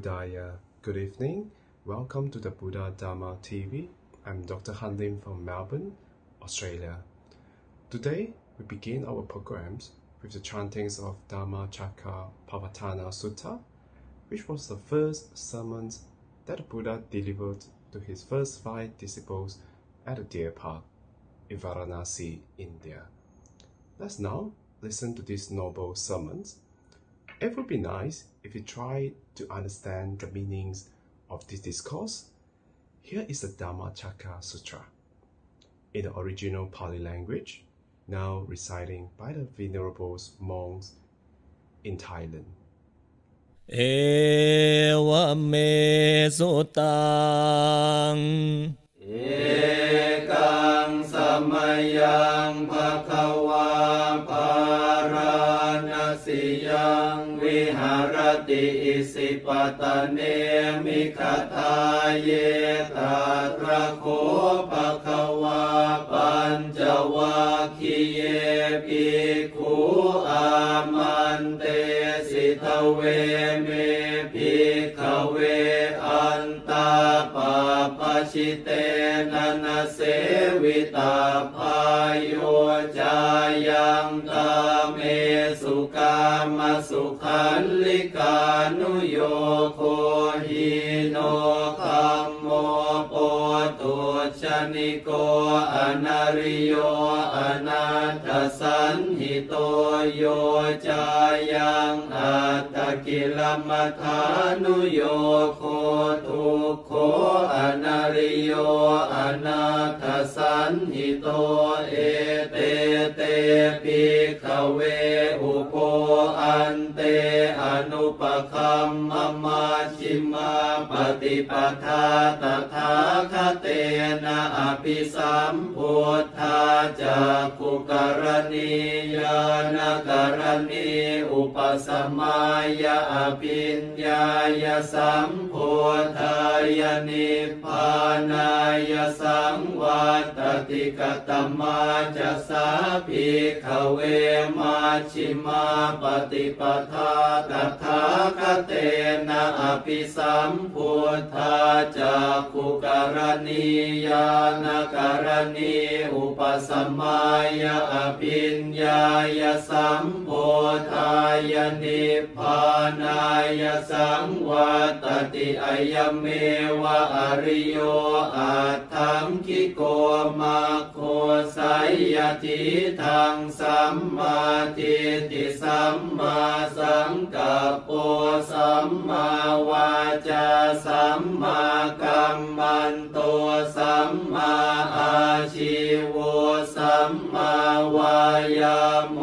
Namo Buddhaya. Good evening. Welcome to the Buddha Dharma TV. I'm Dr. Han Lim from Melbourne, Australia. Today, we begin our programs with the chantings of Dharma Chakra Pavatana Sutta, which was the first sermon that the Buddha delivered to his first five disciples at the Deer Park in Varanasi, India. Let's now listen to these noble sermons it would be nice if you try to understand the meanings of this discourse. Here is the Dhammacakka Sutra in the original Pali language, now reciting by the venerable monks in Thailand. เอวเมสุตัง เอกังสมยังภะคะวาภารณสิยังวิหารติอิสิปตะเนมิคทาเยตาตระโคภะคะวาปัญจวัคคีเยภิกขุอามันเตสิทเวเม ชิเตนะนะเสวิตาภายโยจายังกาเมสุกามสุขันลิกานุโยโคหิโนคัม โมโปตุชนิโกอนาริโยอนาทสันหิโตโยจายังอัตตกิลมัทานุโยโคทุโคอนาริโยอนาทสันหิโตเอเตเตปิขเวอุโพอันเตอนุปคัมมมาชิมาปฏิปทาตถาคเตนะอภิสัมพุทธาจากขุกรณียานกรณีอุปสมายาอภิญญายสัมพุทธายนิพพานายสังวัตติกตมาจะสาภิกขเวมาชิมาปฏิปทาตถาคเตนะอภิสัมพุทธาจากุกรณียานกรณีอุปสมายาอภิญญายสัมโพธายนิพพานายสังวัตติอายเมวะอริโยอาทังคิโกมาโคไสยติทังสัมมาทิฏฐิสัมมาสังกัปโปสัมมาวาจาสัมมากัมมันโตสัมมาอาชีวสัมมาวายาโม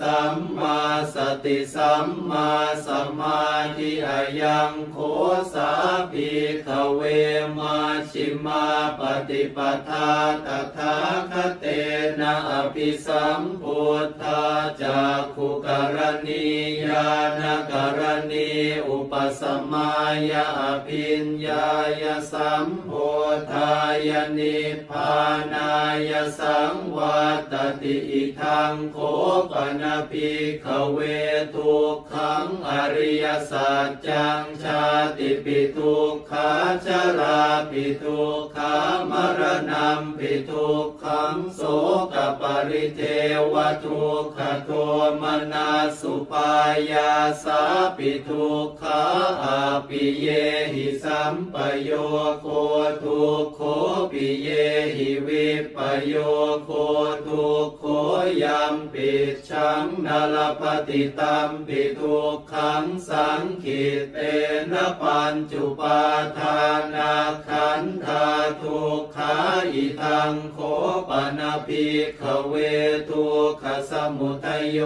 สัมมาสติสัมมาสมาธิอายังโคสาภิกเวมาชิมาปฏิปทาตถาคเต นะอภิสัมพุทธาจากขุกรณียานกรณีอุปสมายาอภิญญายสัมพุทธายนิพานายสังวัตติอิทังโคปนภิกขเวทุกขังอริยสัจจังชาติปิทุกขาชราปิทุกขามรณะปิทุกขังโสกปริเทวทุกขโทมนาสุปายาสาปิทุกขาอาปิเยหิสัมปโยโคทุกโคปิเยหิวิปโยโคทุกโคยัมปิชังนาลปฏิตัมปิทุกขังสังขิเตนะปัญจุปาทานาขันธาทุกขาอิทังโคปนาภิกขเวทุกขสมุทัยโย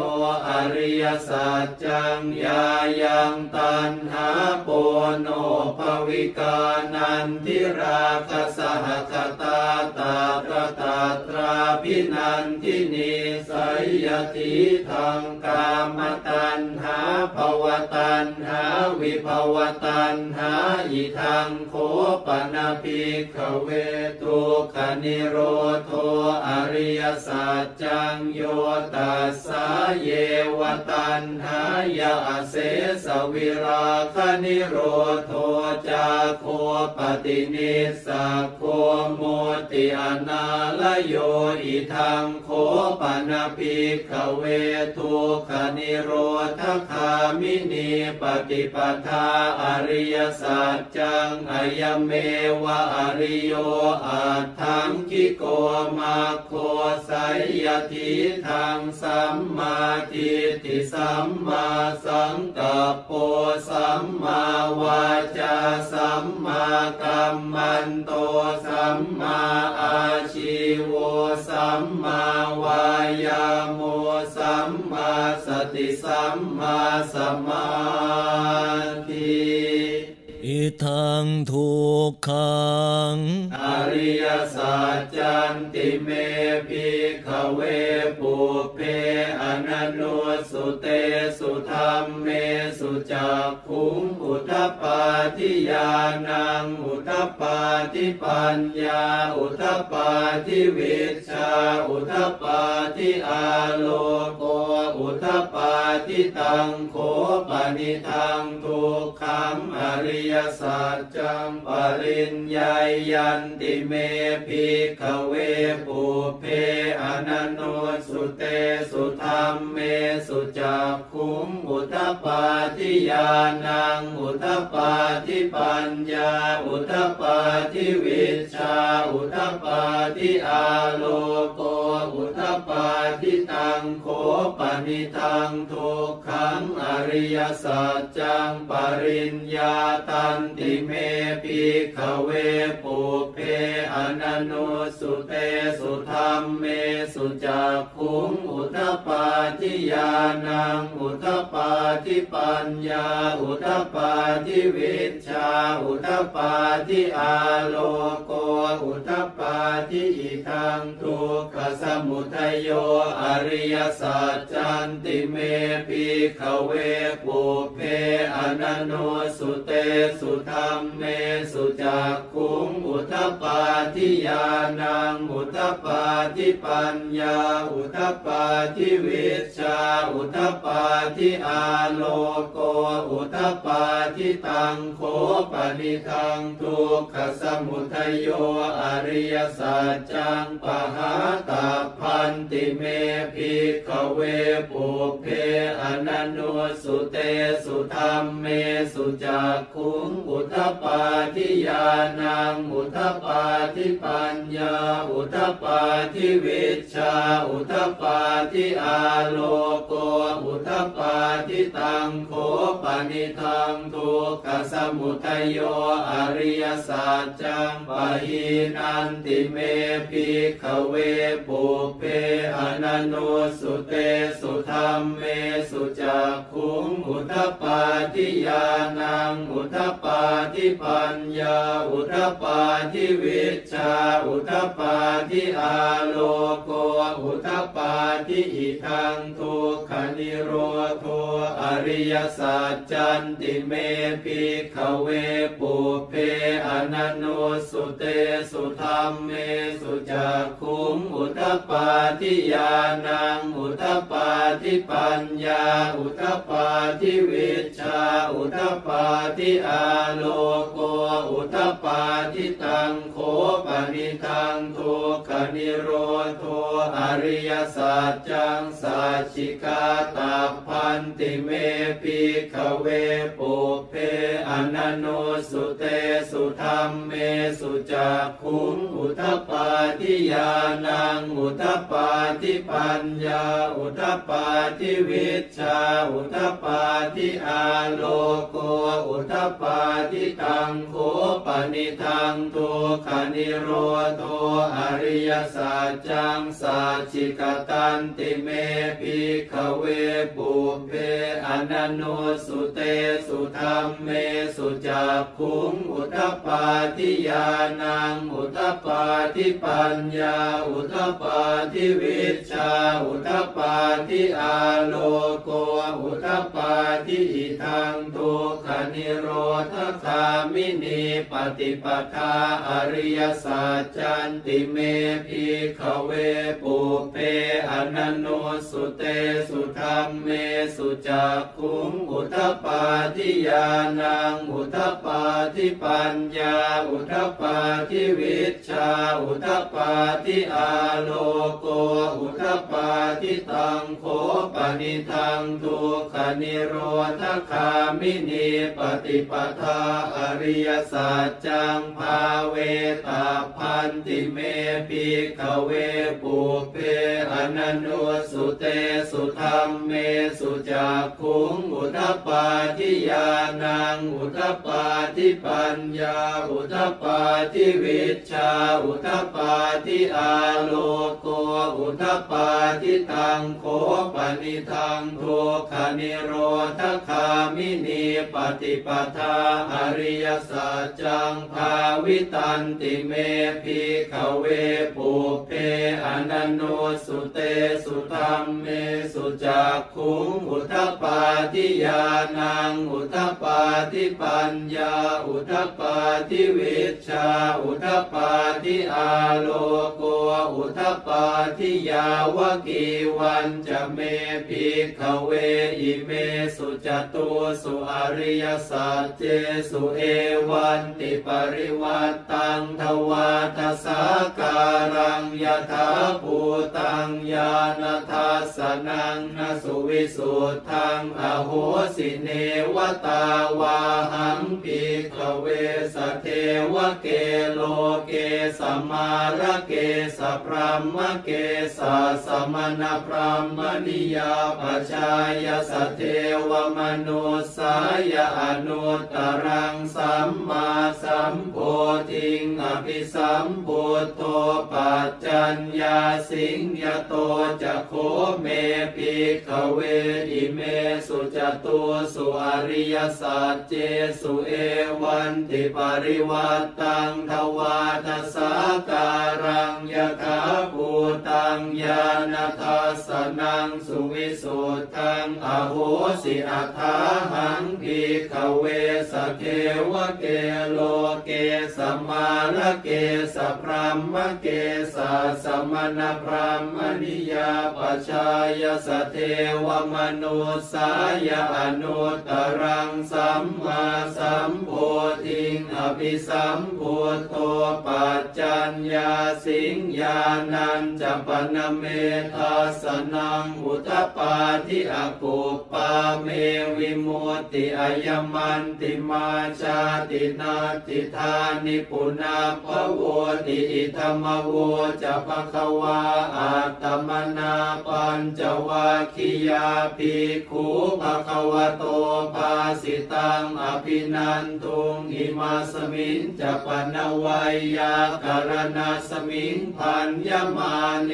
อริยสัจจังยายังตันหาโปโนภวิกานันทิราคสหคตาตาตรตาตราพินันทินีสยติทางกามตันหาภวตันหาวิวิภวตันหาอิทังโคปนาภิกขเวทุกขนิโรโทอริยสัจจังโยตัสสะเยวตันหายาเสสวิราคนิโรโทจาโคปฏินิสัโคโมติอนาลโยอิทังโคปนาภิกเวทุกขนิโรธคามินีปฏิปทาอริยสัจจังอายเมวะอริโยอัตถังกิโกมาโคสยทิทังสัมมาทิฏฐิสัมมาสังกัปโปสัมมาวาจาสัมมากัมมันโตสัมมาอาชีวสัมมาวายาโมสัมมาสติสัมมาสมาธิ อิทังทุกขัง อริยสัจจันติเมภิกขเวปุเพอนันโนสุเตสุธรรมเมสุจักขุงอุทปาทิยานังอุทปาทิปัญญา อุทปาทิวิชา อุทปาทิอาโลโกอุทปาทิตังโคปนิทังทุกขังอริยสัจจังปริญญายันติเมภิกขเวปุเพอนันโนสุเตสุธรรมเมสุจักขุมอุทปาทิยานังอุทปาทิปัญญาอุทปาทิวิชาอุทปาทิอาโลโกอุทปาทิตังโคปนิทังทุกขังอริยสัจจังปริญญาตันติเมปิขเวปุเพอนันโนสุเตสุธรรมเมสุจักขุงอุทปาทิยานังอุทปาทิปัญญาอุทปาทิวิชาอุทปาทิอาโลโกอุทปา ทิอิทังทุกขสมุทัยโยอริยสัจจันติเมภิขเวปุเพอนันโนสุเตสุธรรมเมสุจักขุงอุทปาทิยานังอุทปาทิปัญญาอุทปาทิวิชาอุทปาทิอาโลโกอุทปาทิตังโคปนิทังทุกขสมุทัยโยอริยสัจจังปหาตาพันติเมภิกขเวปุเพอนันโนสุเตสุธรรมเมสุจักขุงอุทปาทิยานังอุทปาทิปัญญาอุทปาทิวิชาอุทปาทิอาโลโกอุทปาทิตังโคปนิทังทุกขสมุทัยโยอริยสัจจังปะหินันติเมภิขเวปุเพอนันโนสุเตสุธรรมเมสุจักขุงอุทปาทิยานังอุทปาทิปัญญาอุทปาทิวิชาอุทปาทิอาโลโกอุทปาทิอิทังทุกขนิโรโทอริยสัจจันติเมภิขเวปุเพอนันโนสุเตสุธรรมเมสุจักขุงอุทปาทิยานังอุทปาทิปัญญา อุทปาทิวิชา อุทปาทิอาโลโกอุทปาทิตังโคปนิทังทุกขนิโรโทอริยสัจจังสัจจิกาตาพันติเมภิขเวปุเพอนันโนสุเตสุธรรมเมสุจักขุงอุทปปาทิยานังอุทปาทิปัญญา อุทปาทิวิชา อุทปาทิอาโลโก อุทปาทิตังโคปนิทังทุกขนิโรโทอริยสัจจังสัจจิกตันติเมภิกขเวปุเพอนันโนสุเตสุธรรมเมสุจักขุงอุทปาทิยานังอุทปาทิปัญญาอุทปาทิวิชาอุทปาทิอาโลโกอุทปาทิอิทังทุกขนิโรธคามินีปฏิปทาอริยสัจจันติเมพิขเวปุเพอนันโนสุเตสุธรรมเมสุจักขุงอุทปาทิยานังอุทปาทิปัญญา อุทปาทิวิชา อุทปาทิอาโลโก อุทปาทิตังโคปนิทังทุกขนิโรธคามินีปฏิปทาอริยสัจจังภาเวตาพันติเมปิขเวปุเพอนันโนสุเตสุธรรมเมสุจักขุงอุทปาทิยานังอุทปาทิปัญญาอุทปาทิวิชาอุทปาทิอาโลโกอุทปาทิตังโคปนิทังทุกขนิโรธคามินีปฏิปทาอริยสัจจังภาวิตันติเมพิขเวปุเพอนันโนสุเตสุธรรมเมสุจักขุงอุทปาทิยานังอุทปาทิปัญญาอุทปาทิวิชาอุทปาทิอาโลโกอุทปาทิยาวกีวันจะเมพิกขเวอิเมสุจตุสุอริยสัจเจสุเอวันติปริวัตตังทวาทสาการังยถาภูตังญาณทัสนังนสุวิสุทธังอโหสิเนวตาวาหังปขเวสเทวเกโลเกสมาระเกสพรหมเกสสมณพรหมนิยาปชายสเทวมนุสายอนุตรังสัมมาสัมโพธิงอภิสัมพุทโธปัจจัญญาสิงยโตจะโคเมปิขเวอิเมสุจตุสุอริยสัจเจสุเอวันติปริวัตตังทวาทสาการังยถาภูตังญาณทัสนังสุวิสุทธังอโหสิอัฏฐาหังพิขเวสเทวเกโลเกสมาละเกสพรหมเกสสมณพรหมนิยาปชายสเทวมนุสายอนุตตรังสัมมาสัมโพธิงอภิสัมพุทโตปัจจัญญาสิงญาณัญจปนเมทัสนังอุทปาทิอปุปปาเมวิมุตติอายมันติมาชาตินาติธานิปุนาภโวติอิธรรมโวจะภควาอัตมนาปัญจวัคคียาภิกขุภควโตภาสิตังอภินันทุงอิมาสมิงจะปนวัยยาการณาสมิงพันยมาเน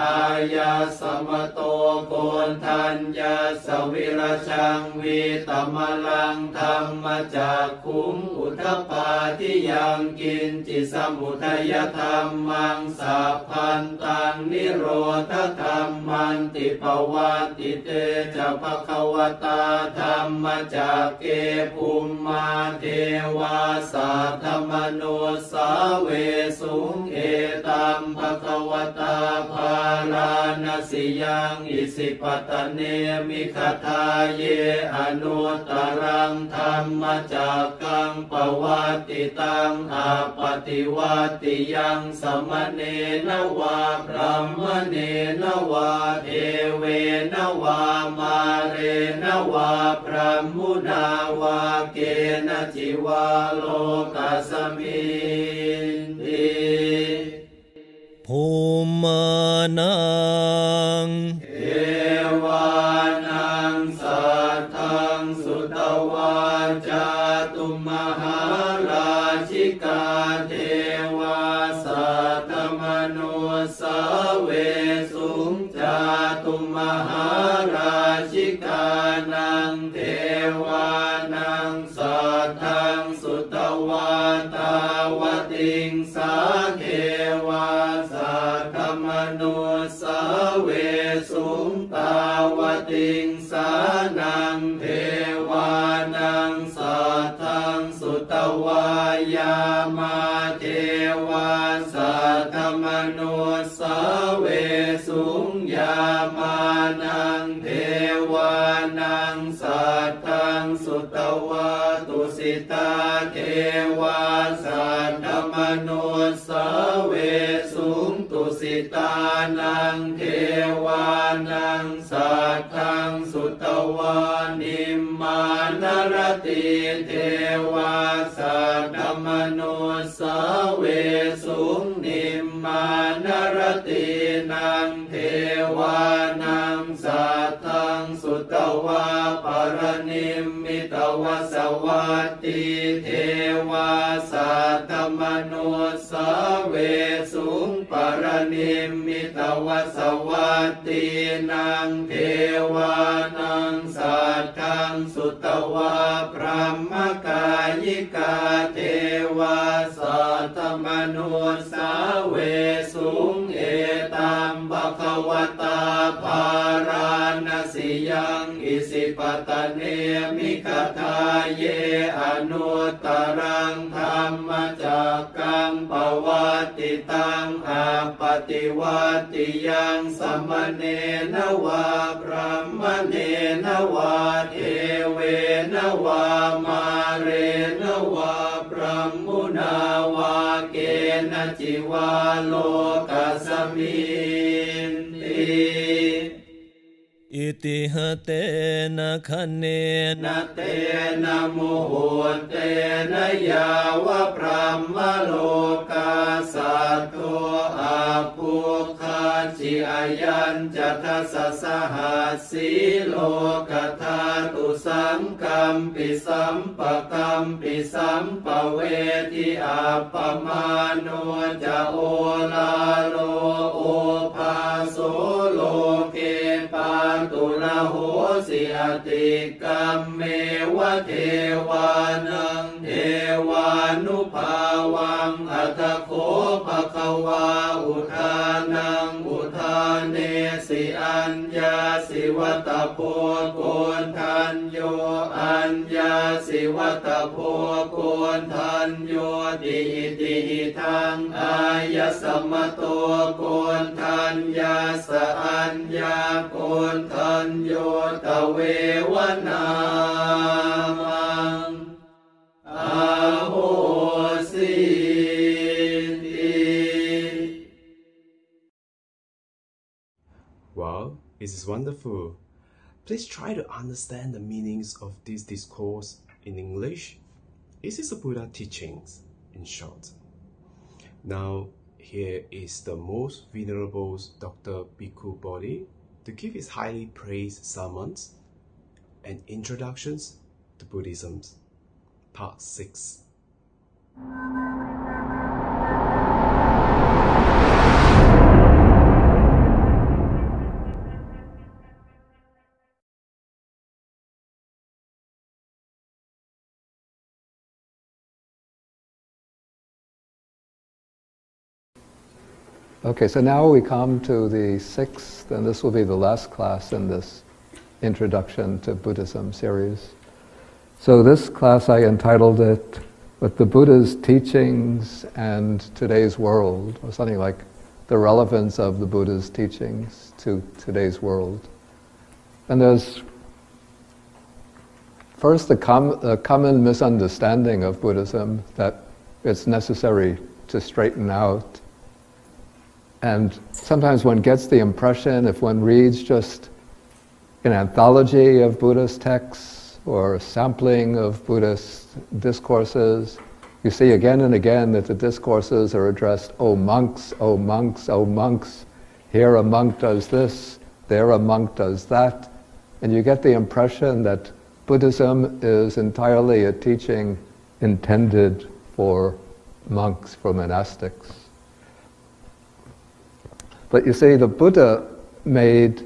อายาสมโตโกนทัญญาสวิรชังวีตมลังธรรมจากคุมอุทปาทิยังกินจิสมุทัยธรรมังสัพพันตังนิโรธธรรมันติปวัติเตจะภควตาธรรมจากเกภูมิมาเทวาสัทธมโนสาเวสุงเอตัมภควตาภาลานสิยังอิสิปตเนมิคทาเยอนุตรังธรรมจากกังปวัติตังอาปฏิวัติยังสมเนนวาพรหมเนนวาเทเวนวามาเรนวาพรหมุนาวาเกณจิวาโลกัสมินติภูมานังเอวานังสัทธังสุตวาจาตุมหาราชิกาเทวาสัทธมโนสาเวสุงจาตุมหาราชิกานังเทวา things. นังเทวานังสัทธังสุตวานิมมานรติเทวาสัทธมโนสเวสุงนิมมานรตินังเทวานังสัทธังสุตวาปรนิมมิตวสวัตติเทวาสัทธมโนสเวสุงารนิมิตวสวัตตินังเทวานังสัทธังสุตวาพรหมกายิกาเทวาสัตมนุสาเวสุ วตาภาราณสิยังอิสิปตะเนมิคทาเยอนุตรังธรรมจักกังปวัตติตังอาปฏิวัติยังสมเนนวาพระมเนนวาเทเวนวามาเรนวาพระมุนาวาเกณจิวาโลกัสมิ อิติหเตนะคะเนนะเตนะโมโหเตนะยาวะพรหมโลกาสัตโตอาภูคาจิอายันจัตสสหัสสีโลกธาตุสังกัมปิสัมปะกัมปิสัมปะเวทิอาปมาโนจะโอลาโลโอภาโสโล เกปาตุนะโหสิอติกรรมเมวะเทวานังเทวานุภาวังอัตโคภะควาอุทานังอุ เนสิอัญญาสิวัตโพโกนทันโยอัญญาสิวัตโพโกนทันโยติอิติอิทังอายสมะโตโกนทันยาสอัญญาโกนทันโยตเววนามังอาโห It is wonderful. Please try to understand the meanings of this discourse in English. This is the Buddha teachings, in short. Now, here is the most venerable Dr. Bhikkhu Bodhi to give his highly praised sermons and introductions to Buddhism, part 6. Okay, so now we come to the sixth, and this will be the last class in this Introduction to Buddhism series. So, this class I entitled it With the Buddha's Teachings and Today's World, or something like the relevance of the Buddha's teachings to today's world. And there's first the com- a common misunderstanding of Buddhism that it's necessary to straighten out. And sometimes one gets the impression, if one reads just an anthology of Buddhist texts or a sampling of Buddhist discourses, you see again and again that the discourses are addressed, oh monks, oh monks, oh monks, here a monk does this, there a monk does that. And you get the impression that Buddhism is entirely a teaching intended for monks, for monastics. But you see, the Buddha made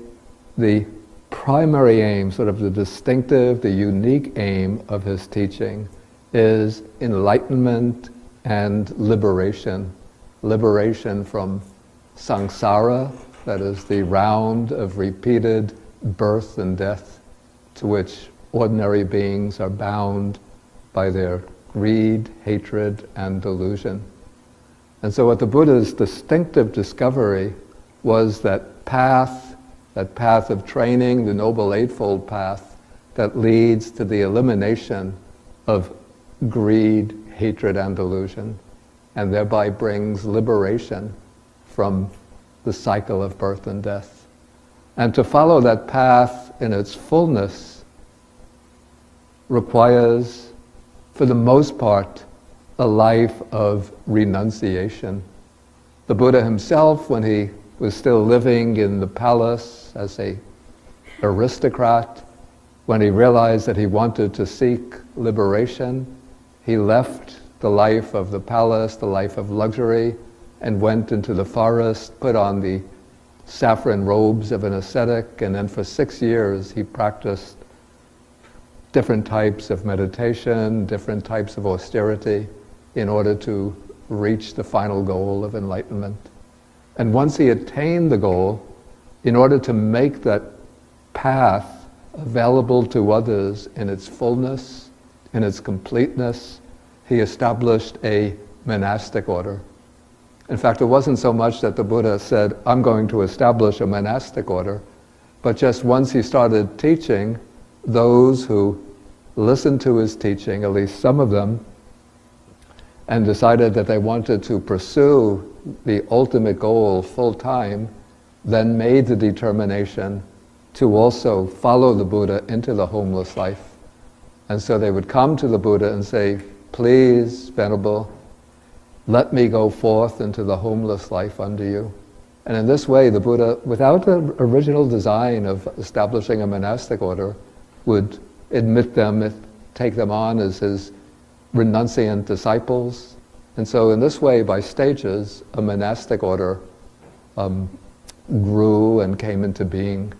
the primary aim, sort of the distinctive, the unique aim of his teaching is enlightenment and liberation. Liberation from samsara, that is the round of repeated birth and death to which ordinary beings are bound by their greed, hatred, and delusion. And so, what the Buddha's distinctive discovery was that path, that path of training, the Noble Eightfold Path, that leads to the elimination of greed, hatred, and delusion, and thereby brings liberation from the cycle of birth and death. And to follow that path in its fullness requires, for the most part, a life of renunciation. The Buddha himself, when he was still living in the palace as a aristocrat, when he realized that he wanted to seek liberation, he left the life of the palace, the life of luxury, and went into the forest, put on the saffron robes of an ascetic, and then for six years he practiced different types of meditation, different types of austerity in order to reach the final goal of enlightenment. And once he attained the goal, in order to make that path available to others in its fullness, in its completeness, he established a monastic order. In fact, it wasn't so much that the Buddha said, I'm going to establish a monastic order, but just once he started teaching, those who listened to his teaching, at least some of them, and decided that they wanted to pursue the ultimate goal full time, then made the determination to also follow the Buddha into the homeless life. And so they would come to the Buddha and say, Please, Venerable, let me go forth into the homeless life under you. And in this way, the Buddha, without the original design of establishing a monastic order, would admit them, take them on as his renunciant disciples. And so, in this way, by stages, a monastic order um, grew and came into being.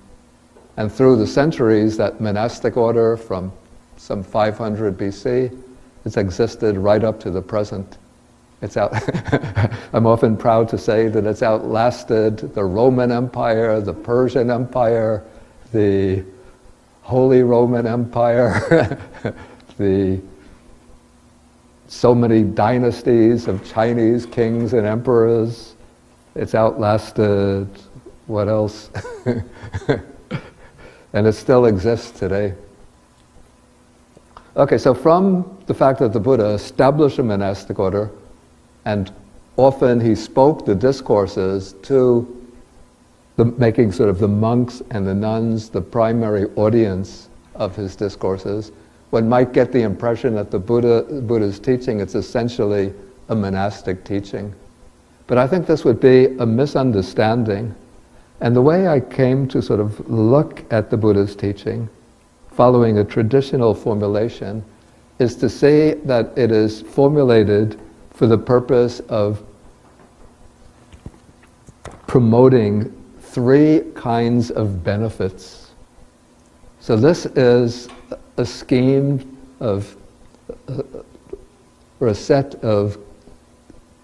And through the centuries, that monastic order from some 500 BC has existed right up to the present. It's out. I'm often proud to say that it's outlasted the Roman Empire, the Persian Empire, the Holy Roman Empire, the so many dynasties of Chinese kings and emperors. It's outlasted what else? and it still exists today. Okay, so from the fact that the Buddha established a monastic order, and often he spoke the discourses to the, making sort of the monks and the nuns the primary audience of his discourses, one might get the impression that the Buddha, Buddha's teaching is essentially a monastic teaching. But I think this would be a misunderstanding. And the way I came to sort of look at the Buddha's teaching, following a traditional formulation, is to say that it is formulated for the purpose of promoting three kinds of benefits. So this is a scheme of, uh, or a set of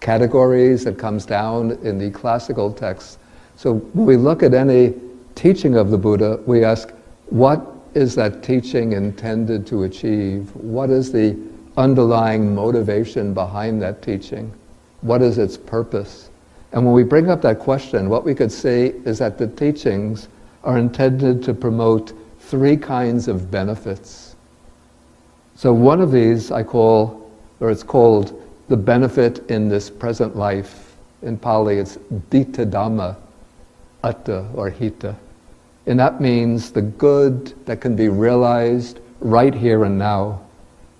categories that comes down in the classical texts. So when we look at any teaching of the Buddha, we ask, what is that teaching intended to achieve? What is the underlying motivation behind that teaching? What is its purpose? And when we bring up that question, what we could say is that the teachings are intended to promote three kinds of benefits. So one of these I call, or it's called, the benefit in this present life. In Pali, it's ditta dhamma, atta or hita. And that means the good that can be realized right here and now.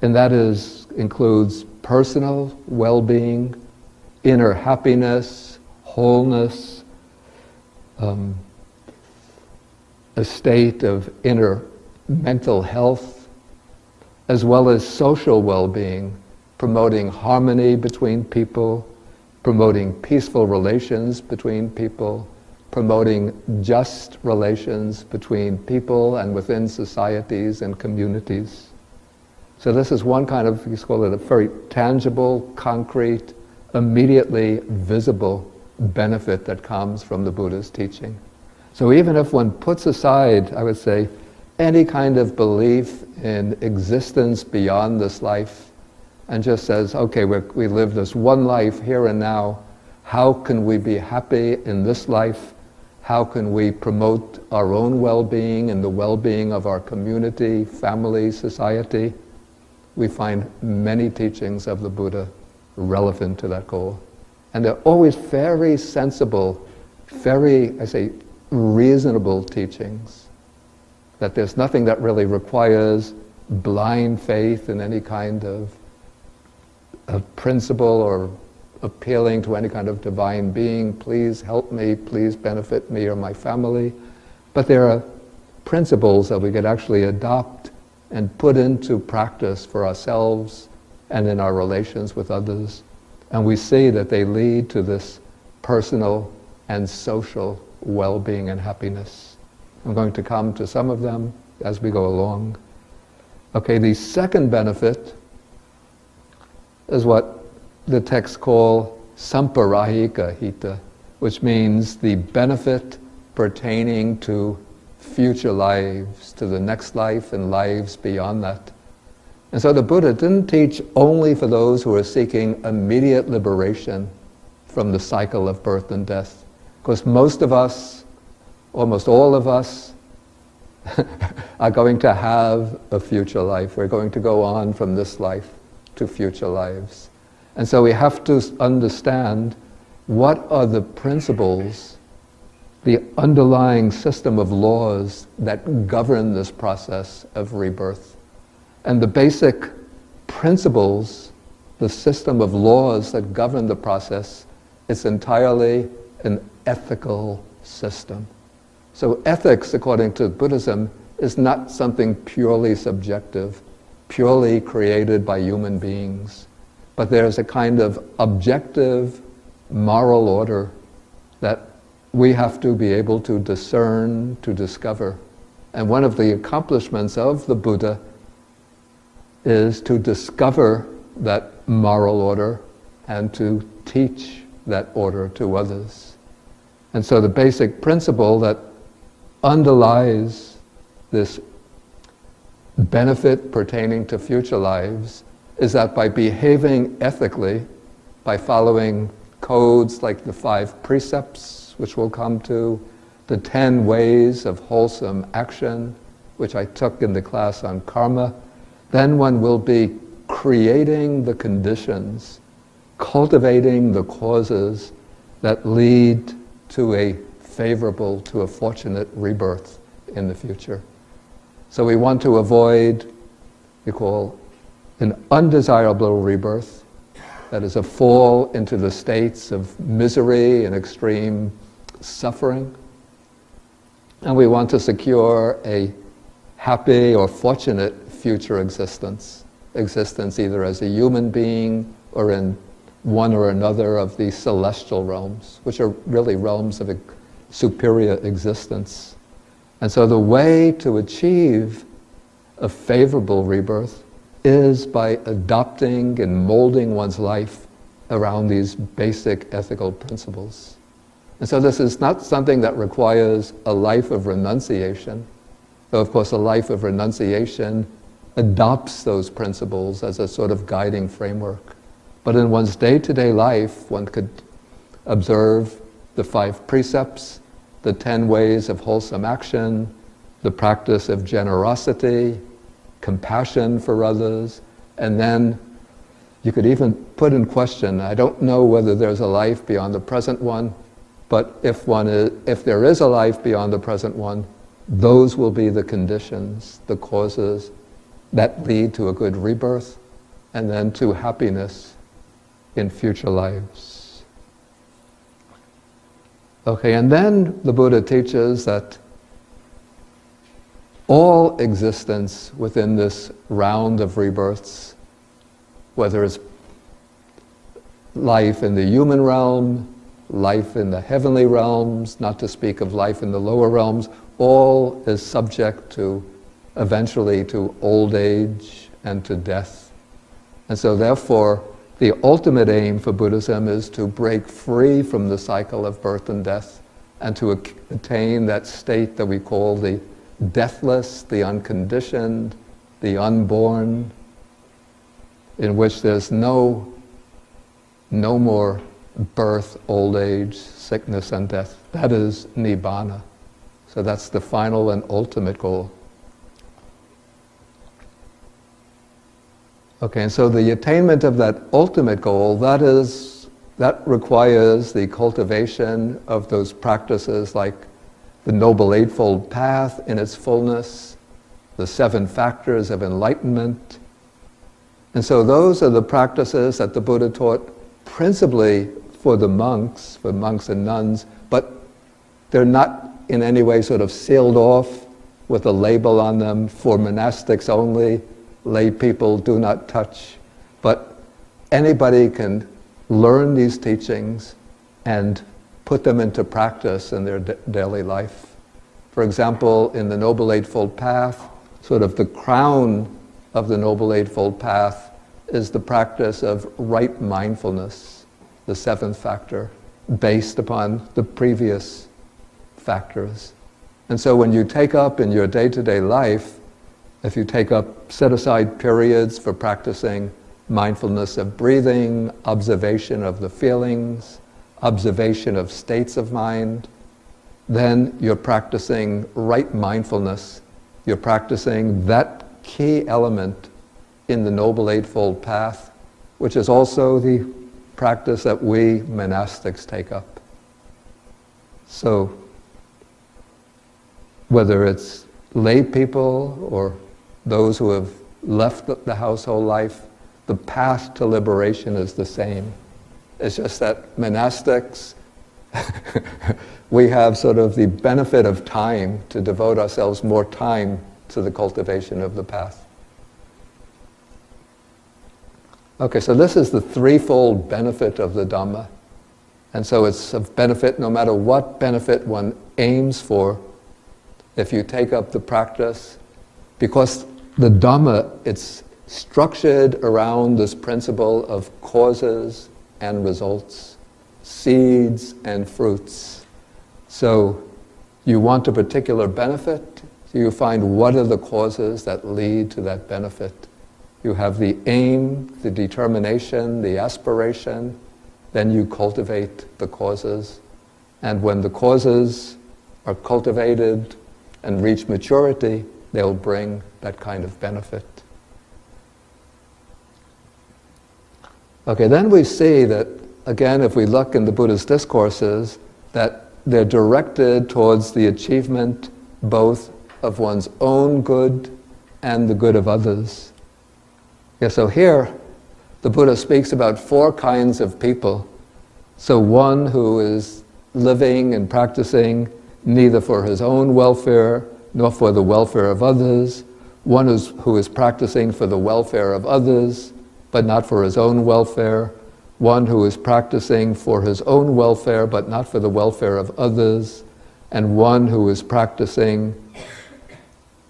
And that is, includes personal well being, inner happiness, wholeness, um, a state of inner mental health, as well as social well being, promoting harmony between people, promoting peaceful relations between people, promoting just relations between people and within societies and communities. So this is one kind of, you call it a very tangible, concrete, immediately visible benefit that comes from the Buddha's teaching. So even if one puts aside, I would say, any kind of belief in existence beyond this life and just says, okay, we live this one life here and now, how can we be happy in this life? How can we promote our own well being and the well being of our community, family, society? We find many teachings of the Buddha relevant to that goal. And they're always very sensible, very, I say, reasonable teachings. That there's nothing that really requires blind faith in any kind of, of principle or appealing to any kind of divine being, please help me, please benefit me or my family. But there are principles that we could actually adopt and put into practice for ourselves and in our relations with others. And we see that they lead to this personal and social well being and happiness. I'm going to come to some of them as we go along. Okay, the second benefit is what the texts call samparayika hita, which means the benefit pertaining to future lives, to the next life and lives beyond that. And so the Buddha didn't teach only for those who are seeking immediate liberation from the cycle of birth and death. Because most of us, almost all of us, are going to have a future life. We're going to go on from this life to future lives. And so we have to understand what are the principles, the underlying system of laws that govern this process of rebirth. And the basic principles, the system of laws that govern the process, is entirely an ethical system. So ethics, according to Buddhism, is not something purely subjective, purely created by human beings but there's a kind of objective moral order that we have to be able to discern, to discover. And one of the accomplishments of the Buddha is to discover that moral order and to teach that order to others. And so the basic principle that underlies this benefit pertaining to future lives is that by behaving ethically, by following codes like the five precepts, which we'll come to, the ten ways of wholesome action, which I took in the class on karma, then one will be creating the conditions, cultivating the causes that lead to a favorable, to a fortunate rebirth in the future. So we want to avoid, we call an undesirable rebirth, that is a fall into the states of misery and extreme suffering. And we want to secure a happy or fortunate future existence, existence either as a human being or in one or another of these celestial realms, which are really realms of superior existence. And so the way to achieve a favorable rebirth is by adopting and molding one's life around these basic ethical principles. And so this is not something that requires a life of renunciation, though of course a life of renunciation adopts those principles as a sort of guiding framework. But in one's day-to-day life, one could observe the five precepts, the ten ways of wholesome action, the practice of generosity, compassion for others, and then you could even put in question I don't know whether there's a life beyond the present one, but if, one is, if there is a life beyond the present one, those will be the conditions, the causes that lead to a good rebirth and then to happiness in future lives. Okay, and then the Buddha teaches that all existence within this round of rebirths, whether it's life in the human realm, life in the heavenly realms, not to speak of life in the lower realms, all is subject to eventually to old age and to death. And so, therefore, the ultimate aim for Buddhism is to break free from the cycle of birth and death and to attain that state that we call the deathless, the unconditioned, the unborn, in which there's no, no more birth, old age, sickness, and death. That is Nibbana. So that's the final and ultimate goal. Okay, and so the attainment of that ultimate goal, that is, that requires the cultivation of those practices like the Noble Eightfold Path in its fullness, the seven factors of enlightenment. And so those are the practices that the Buddha taught principally for the monks, for monks and nuns, but they're not in any way sort of sealed off with a label on them for monastics only lay people do not touch. But anybody can learn these teachings and put them into practice in their daily life. For example, in the Noble Eightfold Path, sort of the crown of the Noble Eightfold Path is the practice of right mindfulness, the seventh factor, based upon the previous factors. And so when you take up in your day to day life if you take up, set aside periods for practicing mindfulness of breathing, observation of the feelings, observation of states of mind, then you're practicing right mindfulness. You're practicing that key element in the Noble Eightfold Path, which is also the practice that we monastics take up. So, whether it's lay people or those who have left the household life, the path to liberation is the same. It's just that monastics, we have sort of the benefit of time to devote ourselves more time to the cultivation of the path. Okay, so this is the threefold benefit of the Dhamma. And so it's of benefit no matter what benefit one aims for. If you take up the practice, because the Dhamma, it's structured around this principle of causes and results, seeds and fruits. So you want a particular benefit, so you find what are the causes that lead to that benefit. You have the aim, the determination, the aspiration, then you cultivate the causes. And when the causes are cultivated and reach maturity, they'll bring that kind of benefit. Okay, then we see that, again, if we look in the Buddha's discourses, that they're directed towards the achievement both of one's own good and the good of others. Yeah, so here, the Buddha speaks about four kinds of people. So, one who is living and practicing neither for his own welfare nor for the welfare of others, one who's, who is practicing for the welfare of others, but not for his own welfare, one who is practicing for his own welfare, but not for the welfare of others, and one who is practicing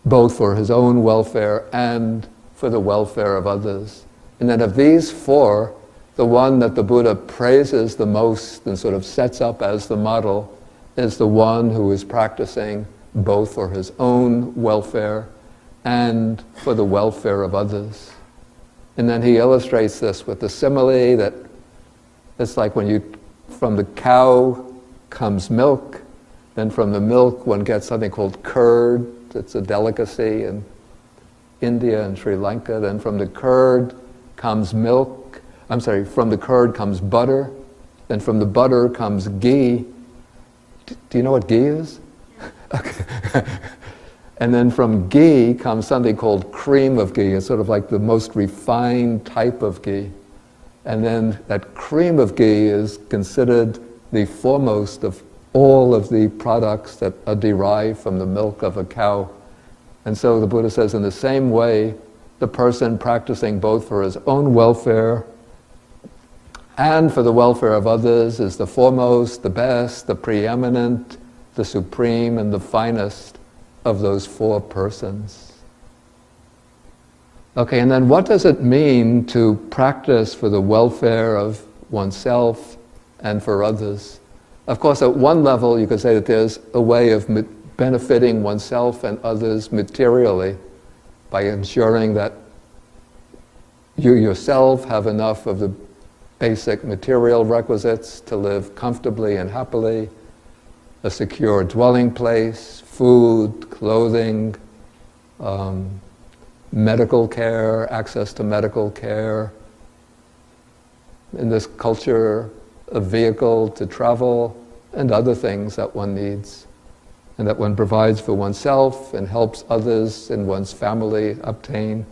both for his own welfare and for the welfare of others. And then of these four, the one that the Buddha praises the most and sort of sets up as the model is the one who is practicing both for his own welfare and for the welfare of others. And then he illustrates this with the simile that it's like when you, from the cow comes milk, then from the milk one gets something called curd. It's a delicacy in India and Sri Lanka. Then from the curd comes milk. I'm sorry, from the curd comes butter. Then from the butter comes ghee. Do you know what ghee is? and then from ghee comes something called cream of ghee. It's sort of like the most refined type of ghee. And then that cream of ghee is considered the foremost of all of the products that are derived from the milk of a cow. And so the Buddha says, in the same way, the person practicing both for his own welfare and for the welfare of others is the foremost, the best, the preeminent, the supreme, and the finest of those four persons. Okay, and then what does it mean to practice for the welfare of oneself and for others? Of course, at one level, you could say that there's a way of benefiting oneself and others materially by ensuring that you yourself have enough of the basic material requisites to live comfortably and happily, a secure dwelling place, food, clothing, um, medical care, access to medical care. In this culture, a vehicle to travel, and other things that one needs, and that one provides for oneself and helps others in one's family obtain.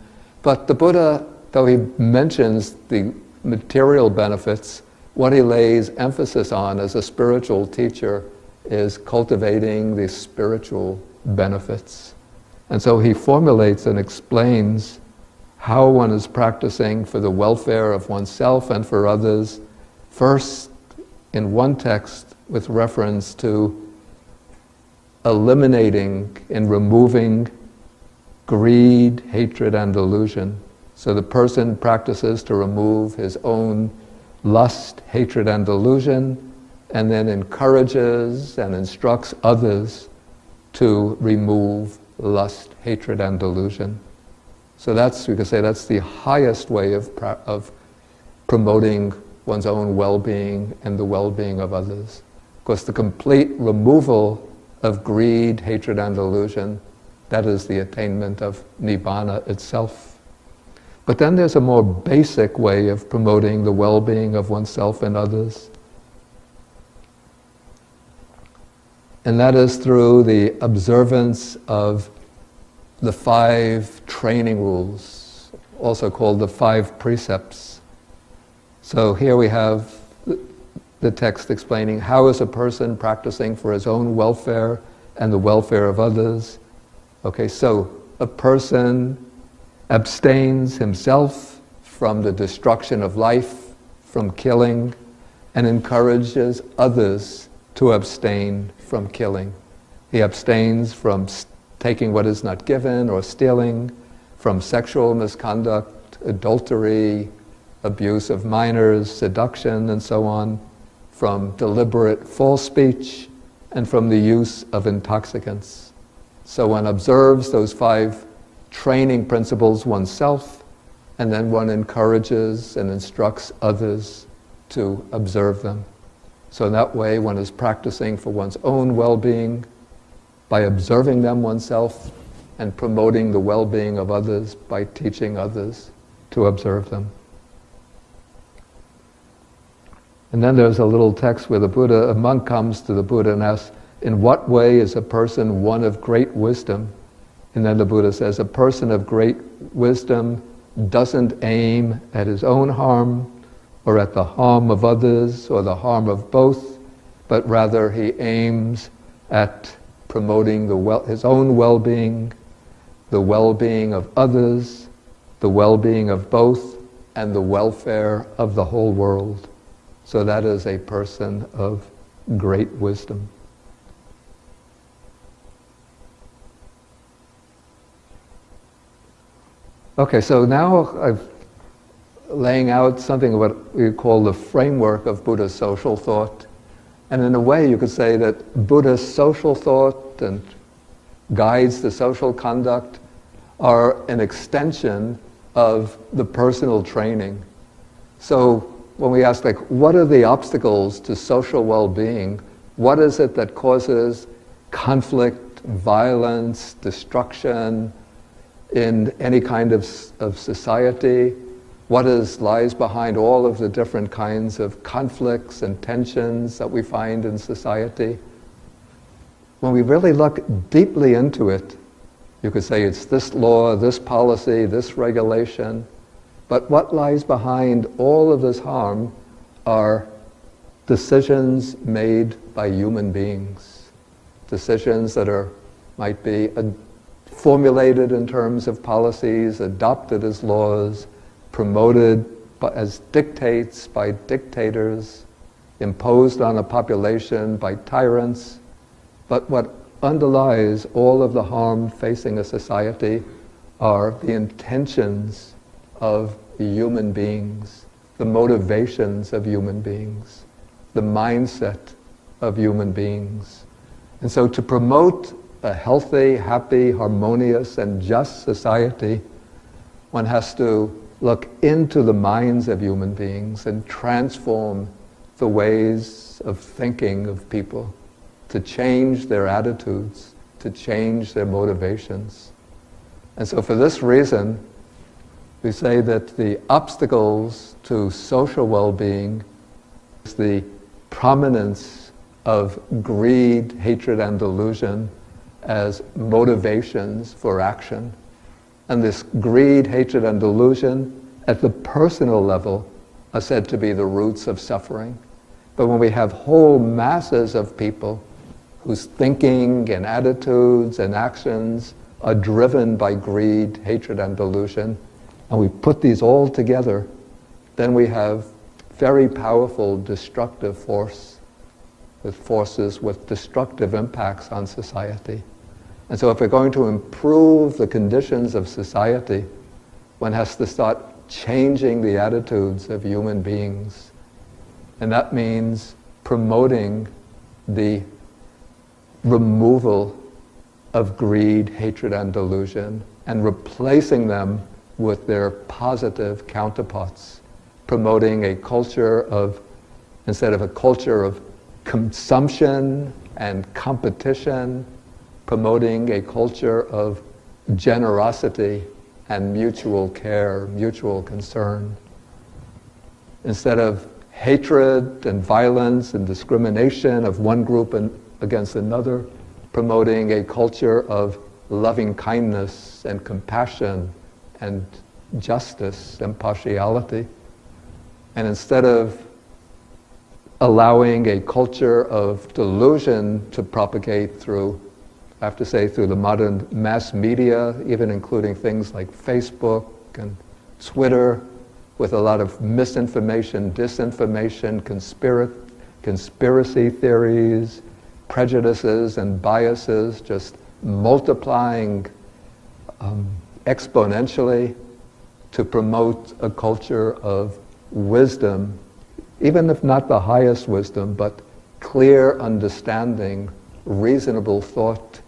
But the Buddha, though he mentions the material benefits, what he lays emphasis on as a spiritual teacher is cultivating the spiritual benefits. And so he formulates and explains how one is practicing for the welfare of oneself and for others, first in one text with reference to eliminating and removing greed, hatred, and delusion. So the person practices to remove his own lust, hatred, and delusion, and then encourages and instructs others to remove lust, hatred, and delusion. So that's, we could say, that's the highest way of, of promoting one's own well being and the well being of others. Of course, the complete removal of greed, hatred, and delusion, that is the attainment of Nibbana itself. But then there's a more basic way of promoting the well being of oneself and others. And that is through the observance of the five training rules, also called the five precepts. So here we have the text explaining how is a person practicing for his own welfare and the welfare of others. Okay, so a person abstains himself from the destruction of life, from killing, and encourages others to abstain from killing. He abstains from taking what is not given or stealing, from sexual misconduct, adultery, abuse of minors, seduction, and so on, from deliberate false speech, and from the use of intoxicants. So one observes those five training principles oneself, and then one encourages and instructs others to observe them. So, in that way, one is practicing for one's own well being by observing them oneself and promoting the well being of others by teaching others to observe them. And then there's a little text where the Buddha, a monk comes to the Buddha and asks, In what way is a person one of great wisdom? And then the Buddha says, A person of great wisdom doesn't aim at his own harm or at the harm of others or the harm of both, but rather he aims at promoting the well, his own well being, the well being of others, the well being of both, and the welfare of the whole world. So that is a person of great wisdom. Okay, so now I've laying out something of what we call the framework of Buddha's social thought. And in a way, you could say that Buddha's social thought and guides to social conduct are an extension of the personal training. So when we ask, like, what are the obstacles to social well-being? What is it that causes conflict, violence, destruction in any kind of, of society? What is, lies behind all of the different kinds of conflicts and tensions that we find in society. When we really look deeply into it, you could say it's this law, this policy, this regulation. But what lies behind all of this harm are decisions made by human beings. Decisions that are, might be ad- formulated in terms of policies, adopted as laws, promoted as dictates by dictators, imposed on a population by tyrants. But what underlies all of the harm facing a society are the intentions of human beings, the motivations of human beings, the mindset of human beings. And so to promote a healthy, happy, harmonious, and just society, one has to look into the minds of human beings and transform the ways of thinking of people, to change their attitudes, to change their motivations. And so, for this reason, we say that the obstacles to social well being is the prominence of greed, hatred, and delusion as motivations for action. And this greed, hatred, and delusion at the personal level are said to be the roots of suffering. But when we have whole masses of people whose thinking and attitudes and actions are driven by greed, hatred, and delusion, and we put these all together, then we have very powerful destructive force with forces with destructive impacts on society. And so if we're going to improve the conditions of society, one has to start changing the attitudes of human beings. And that means promoting the removal of greed, hatred, and delusion, and replacing them with their positive counterparts, promoting a culture of, instead of a culture of consumption and competition, promoting a culture of generosity and mutual care, mutual concern. Instead of hatred and violence and discrimination of one group and against another, promoting a culture of loving kindness and compassion and justice and partiality. And instead of allowing a culture of delusion to propagate through Have to say, through the modern mass media, even including things like Facebook and Twitter, with a lot of misinformation, disinformation, conspira- conspiracy theories, prejudices, and biases just multiplying um, exponentially to promote a culture of wisdom, even if not the highest wisdom, but clear understanding, reasonable thought,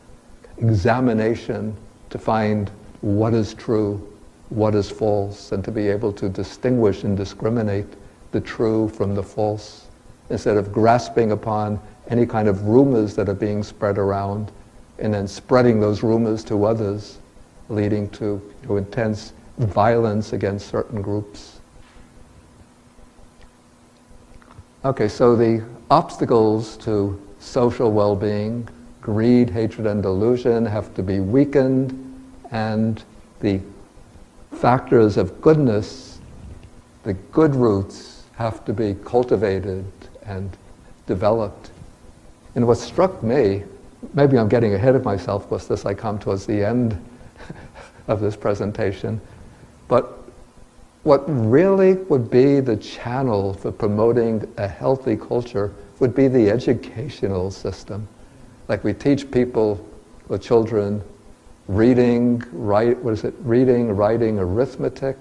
examination to find what is true, what is false, and to be able to distinguish and discriminate the true from the false, instead of grasping upon any kind of rumors that are being spread around and then spreading those rumors to others, leading to intense violence against certain groups. Okay, so the obstacles to social well being greed, hatred, and delusion have to be weakened, and the factors of goodness, the good roots, have to be cultivated and developed. And what struck me, maybe I'm getting ahead of myself because this I come towards the end of this presentation, but what really would be the channel for promoting a healthy culture would be the educational system. Like we teach people, the children, reading, write, what is it, reading, writing, arithmetic.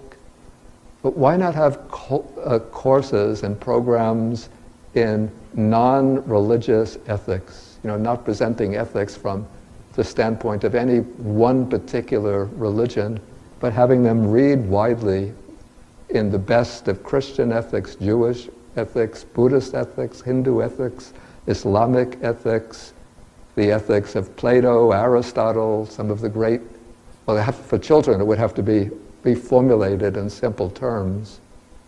But why not have co- uh, courses and programs in non-religious ethics? You know, not presenting ethics from the standpoint of any one particular religion, but having them read widely in the best of Christian ethics, Jewish ethics, Buddhist ethics, Hindu ethics, Islamic ethics, the ethics of Plato, Aristotle, some of the great, well, have, for children, it would have to be, be formulated in simple terms.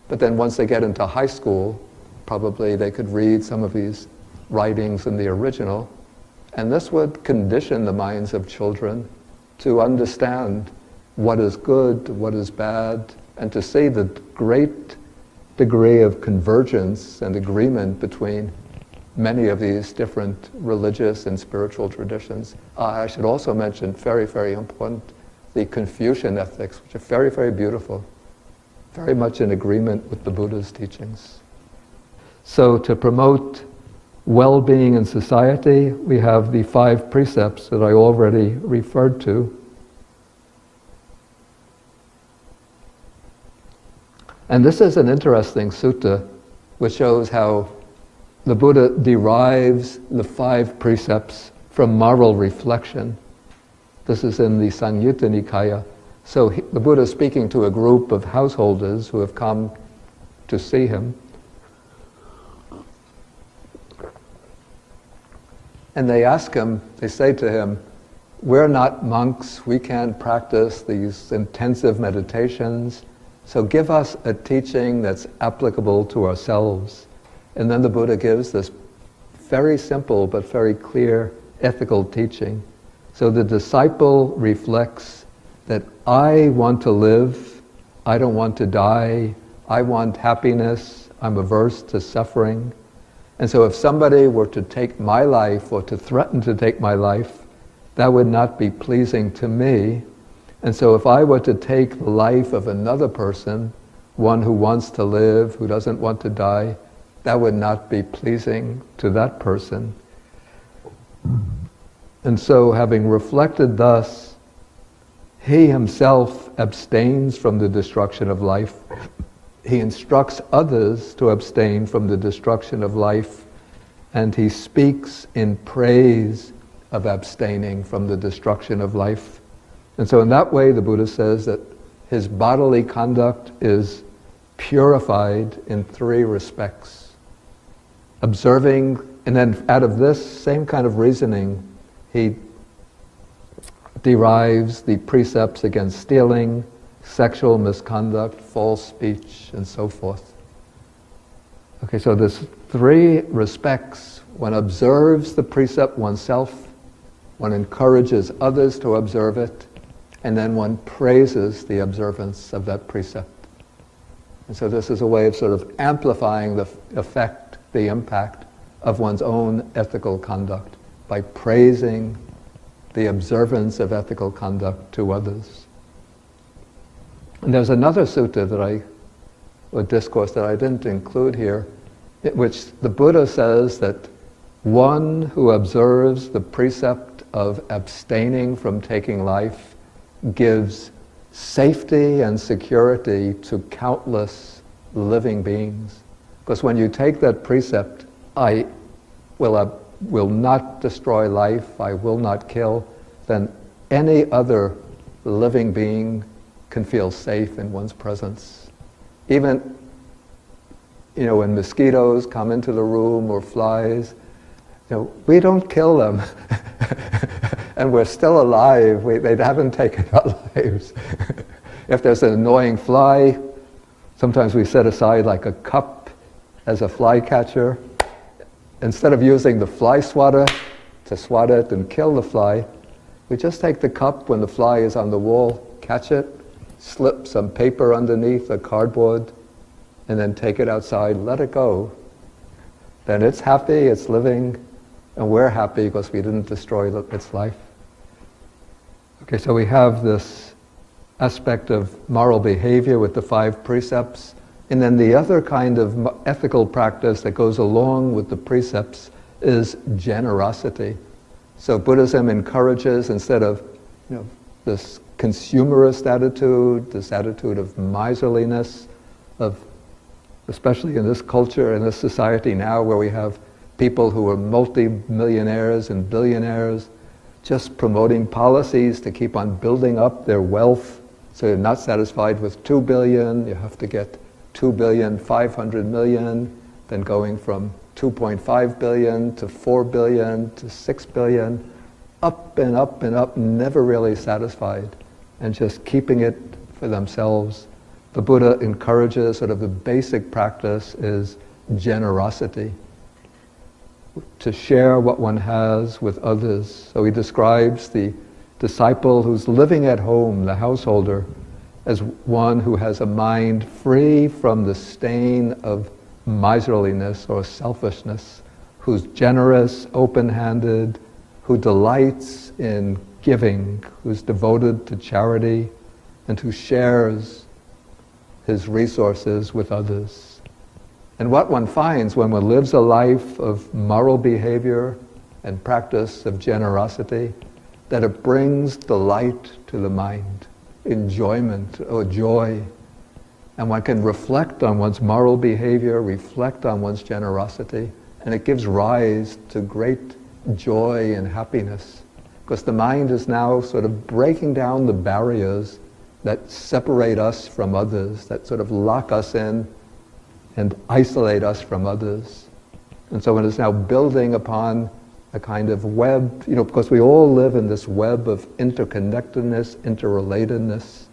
But then once they get into high school, probably they could read some of these writings in the original. And this would condition the minds of children to understand what is good, what is bad, and to see the great degree of convergence and agreement between many of these different religious and spiritual traditions. Uh, I should also mention, very, very important, the Confucian ethics, which are very, very beautiful, very much in agreement with the Buddha's teachings. So, to promote well being in society, we have the five precepts that I already referred to. And this is an interesting sutta which shows how the Buddha derives the five precepts from moral reflection. This is in the Samyutta Nikaya. So he, the Buddha is speaking to a group of householders who have come to see him. And they ask him, they say to him, We're not monks, we can't practice these intensive meditations, so give us a teaching that's applicable to ourselves. And then the Buddha gives this very simple but very clear ethical teaching. So the disciple reflects that I want to live, I don't want to die, I want happiness, I'm averse to suffering. And so if somebody were to take my life or to threaten to take my life, that would not be pleasing to me. And so if I were to take the life of another person, one who wants to live, who doesn't want to die, that would not be pleasing to that person. And so, having reflected thus, he himself abstains from the destruction of life. He instructs others to abstain from the destruction of life, and he speaks in praise of abstaining from the destruction of life. And so, in that way, the Buddha says that his bodily conduct is purified in three respects. Observing, and then out of this same kind of reasoning, he derives the precepts against stealing, sexual misconduct, false speech, and so forth. Okay, so there's three respects. One observes the precept oneself, one encourages others to observe it, and then one praises the observance of that precept. And so this is a way of sort of amplifying the effect, the impact of one's own ethical conduct by praising the observance of ethical conduct to others. And there's another sutta that I, or discourse that I didn't include here, in which the Buddha says that one who observes the precept of abstaining from taking life gives safety and security to countless living beings. Because when you take that precept, I will, uh, will not destroy life, I will not kill, then any other living being can feel safe in one's presence. Even, you know, when mosquitoes come into the room or flies, you know, we don't kill them. and we're still alive. We, they haven't taken our lives. if there's an annoying fly, sometimes we set aside like a cup as a fly catcher. Instead of using the fly swatter to swat it and kill the fly, we just take the cup when the fly is on the wall, catch it, slip some paper underneath a cardboard, and then take it outside, let it go. Then it's happy, it's living, and we're happy because we didn't destroy its life. Okay, so we have this aspect of moral behavior with the five precepts, and then the other kind of ethical practice that goes along with the precepts is generosity. So Buddhism encourages, instead of you know, this consumerist attitude, this attitude of miserliness, of especially in this culture, in this society now where we have people who are multi-millionaires and billionaires just promoting policies to keep on building up their wealth. So you're not satisfied with 2 billion, you have to get 2 billion, 500 million, then going from 2.5 billion to 4 billion to 6 billion, up and up and up, never really satisfied, and just keeping it for themselves. The Buddha encourages sort of the basic practice is generosity, to share what one has with others. So he describes the disciple who's living at home, the householder, as one who has a mind free from the stain of miserliness or selfishness, who's generous, open handed, who delights in giving, who's devoted to charity, and who shares. his resources with others. And what one finds when one lives a life of moral behavior and practice of generosity, that it brings delight to the mind, enjoyment or joy. And one can reflect on one's moral behavior, reflect on one's generosity, and it gives rise to great joy and happiness. Because the mind is now sort of breaking down the barriers that separate us from others, that sort of lock us in and isolate us from others. And so it is now building upon a kind of web, you know, because we all live in this web of interconnectedness, interrelatedness,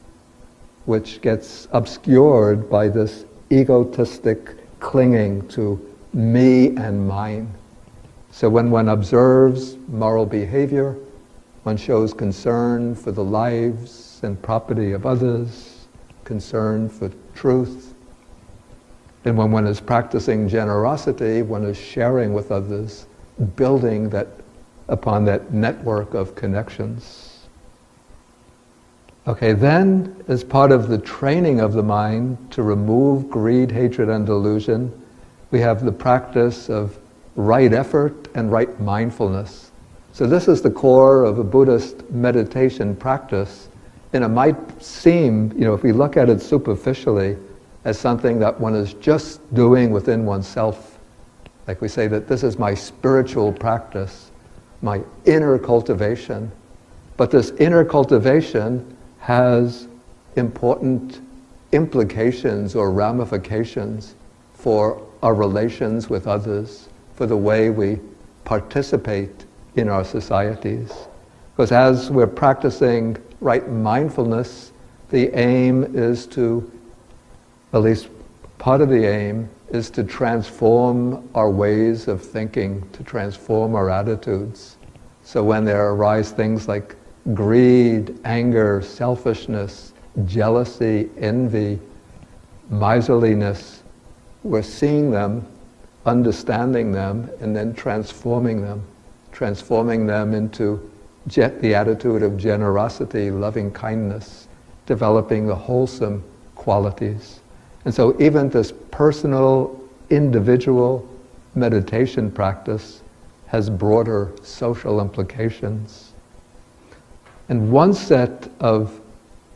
which gets obscured by this egotistic clinging to me and mine. So when one observes moral behavior, one shows concern for the lives and property of others, concern for truth. And when one is practicing generosity, one is sharing with others, building that upon that network of connections. Okay, then, as part of the training of the mind to remove greed, hatred, and delusion, we have the practice of right effort and right mindfulness. So, this is the core of a Buddhist meditation practice and it might seem, you know, if we look at it superficially, as something that one is just doing within oneself. Like we say that this is my spiritual practice, my inner cultivation. But this inner cultivation has important implications or ramifications for our relations with others, for the way we participate in our societies. Because as we're practicing right mindfulness, the aim is to, at least part of the aim, is to transform our ways of thinking, to transform our attitudes. So when there arise things like greed, anger, selfishness, jealousy, envy, miserliness, we're seeing them, understanding them, and then transforming them, transforming them into the attitude of generosity, loving kindness, developing the wholesome qualities. And so even this personal, individual meditation practice has broader social implications. And one set of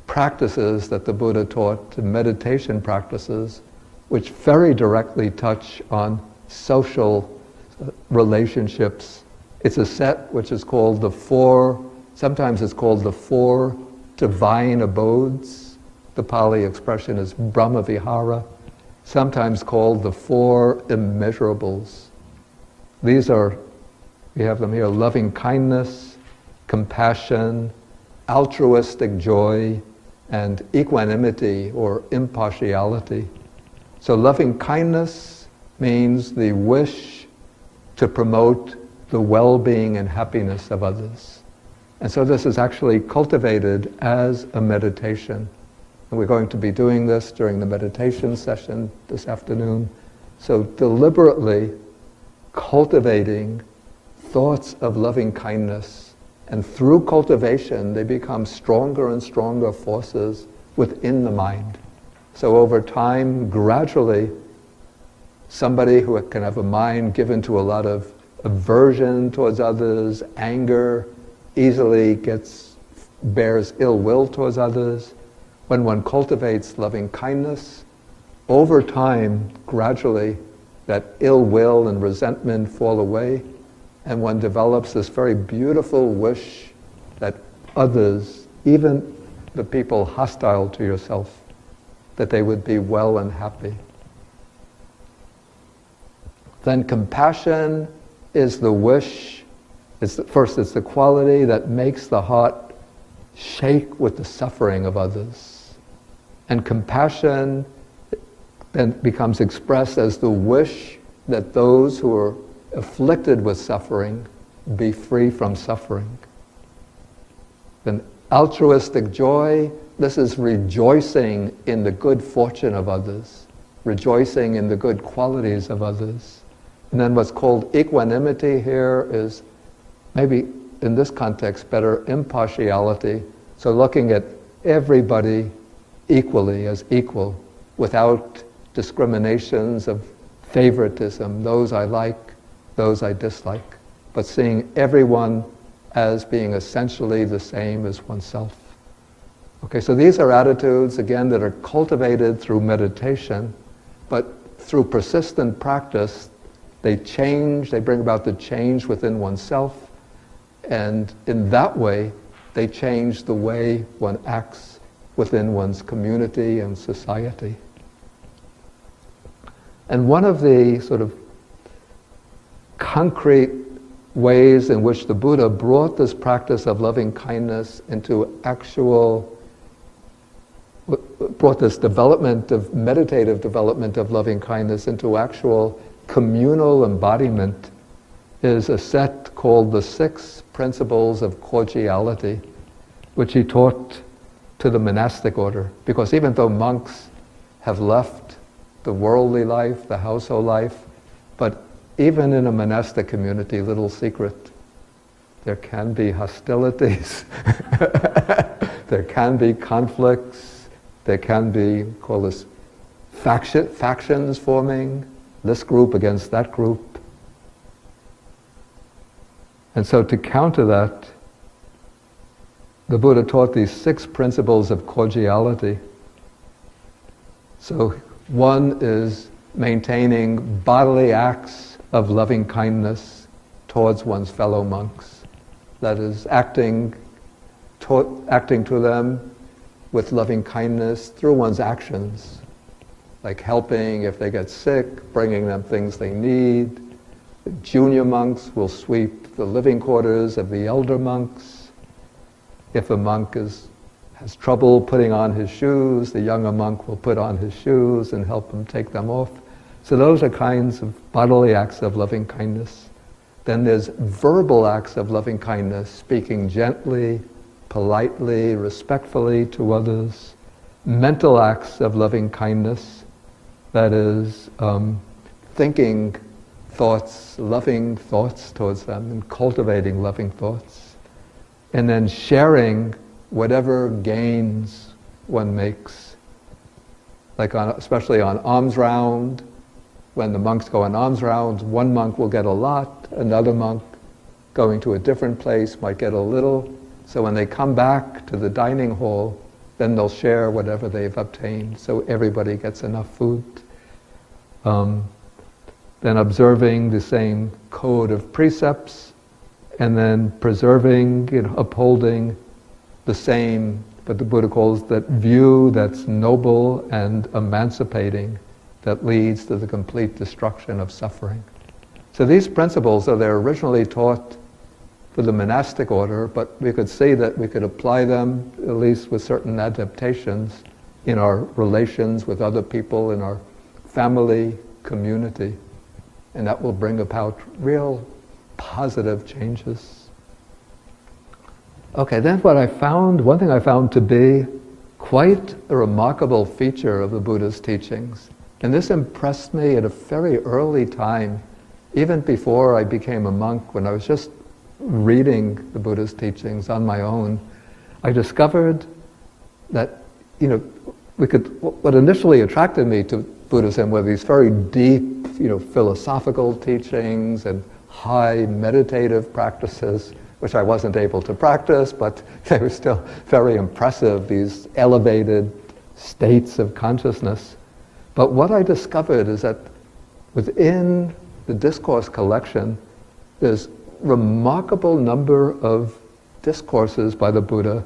practices that the Buddha taught, meditation practices, which very directly touch on social uh, relationships it's a set which is called the four, sometimes it's called the four divine abodes. The Pali expression is Brahmavihara, sometimes called the four immeasurables. These are, we have them here, loving kindness, compassion, altruistic joy, and equanimity or impartiality. So loving kindness means the wish to promote the well being and happiness of others. And so this is actually cultivated as a meditation. And we're going to be doing this during the meditation session this afternoon. So deliberately cultivating thoughts of loving kindness. And through cultivation, they become stronger and stronger forces within the mind. So over time, gradually, somebody who can have a mind given to a lot of aversion towards others, anger, easily gets bears ill will towards others. When one cultivates loving kindness, over time, gradually, that ill will and resentment fall away, and one develops this very beautiful wish that others, even the people hostile to yourself, that they would be well and happy. Then compassion is the wish, it's the, first it's the quality that makes the heart shake with the suffering of others. And compassion then becomes expressed as the wish that those who are afflicted with suffering be free from suffering. Then altruistic joy, this is rejoicing in the good fortune of others, rejoicing in the good qualities of others. And then what's called equanimity here is maybe in this context better impartiality. So looking at everybody equally as equal, without discriminations of favoritism, those I like, those I dislike, but seeing everyone as being essentially the same as oneself. Okay, so these are attitudes, again, that are cultivated through meditation, but through persistent practice, they change, they bring about the change within oneself, and in that way, they change the way one acts within one's community and society. And one of the sort of concrete ways in which the Buddha brought this practice of loving kindness into actual, brought this development of meditative development of loving kindness into actual communal embodiment is a set called the Six Principles of Cordiality, which he taught to the monastic order. Because even though monks have left the worldly life, the household life, but even in a monastic community, little secret, there can be hostilities, there can be conflicts, there can be, call this, faction, factions forming, this group against that group. And so to counter that, the Buddha taught these six principles of cordiality. So one is maintaining bodily acts of loving kindness towards one's fellow monks. That is, acting to, acting to them with loving kindness through one's actions, like helping if they get sick, bringing them things they need. The junior monks will sweep the living quarters of the elder monks. If a monk is, has trouble putting on his shoes, the younger monk will put on his shoes and help him take them off. So those are kinds of bodily acts of loving kindness. Then there's verbal acts of loving kindness, speaking gently, politely, respectfully to others. Mental acts of loving kindness, that is, um, thinking thoughts, loving thoughts towards them, and cultivating loving thoughts. And then sharing whatever gains one makes. Like on, especially on alms round, when the monks go on alms rounds, one monk will get a lot, another monk going to a different place might get a little. So when they come back to the dining hall, then they'll share whatever they've obtained, so everybody gets enough food. Um, then observing the same code of precepts, and then preserving, you know, upholding the same, that the Buddha calls that view that's noble and emancipating that leads to the complete destruction of suffering. So these principles are they're originally taught for the monastic order, but we could see that we could apply them, at least with certain adaptations, in our relations with other people, in our family, community. And that will bring about real positive changes. Okay, then what I found, one thing I found to be quite a remarkable feature of the Buddha's teachings and this impressed me at a very early time, even before I became a monk, when I was just reading the Buddha's teachings on my own. I discovered that, you know, we could, what initially attracted me to Buddhism were these very deep, you know, philosophical teachings and high meditative practices, which I wasn't able to practice, but they were still very impressive, these elevated states of consciousness. But what I discovered is that within the discourse collection, there's remarkable number of discourses by the Buddha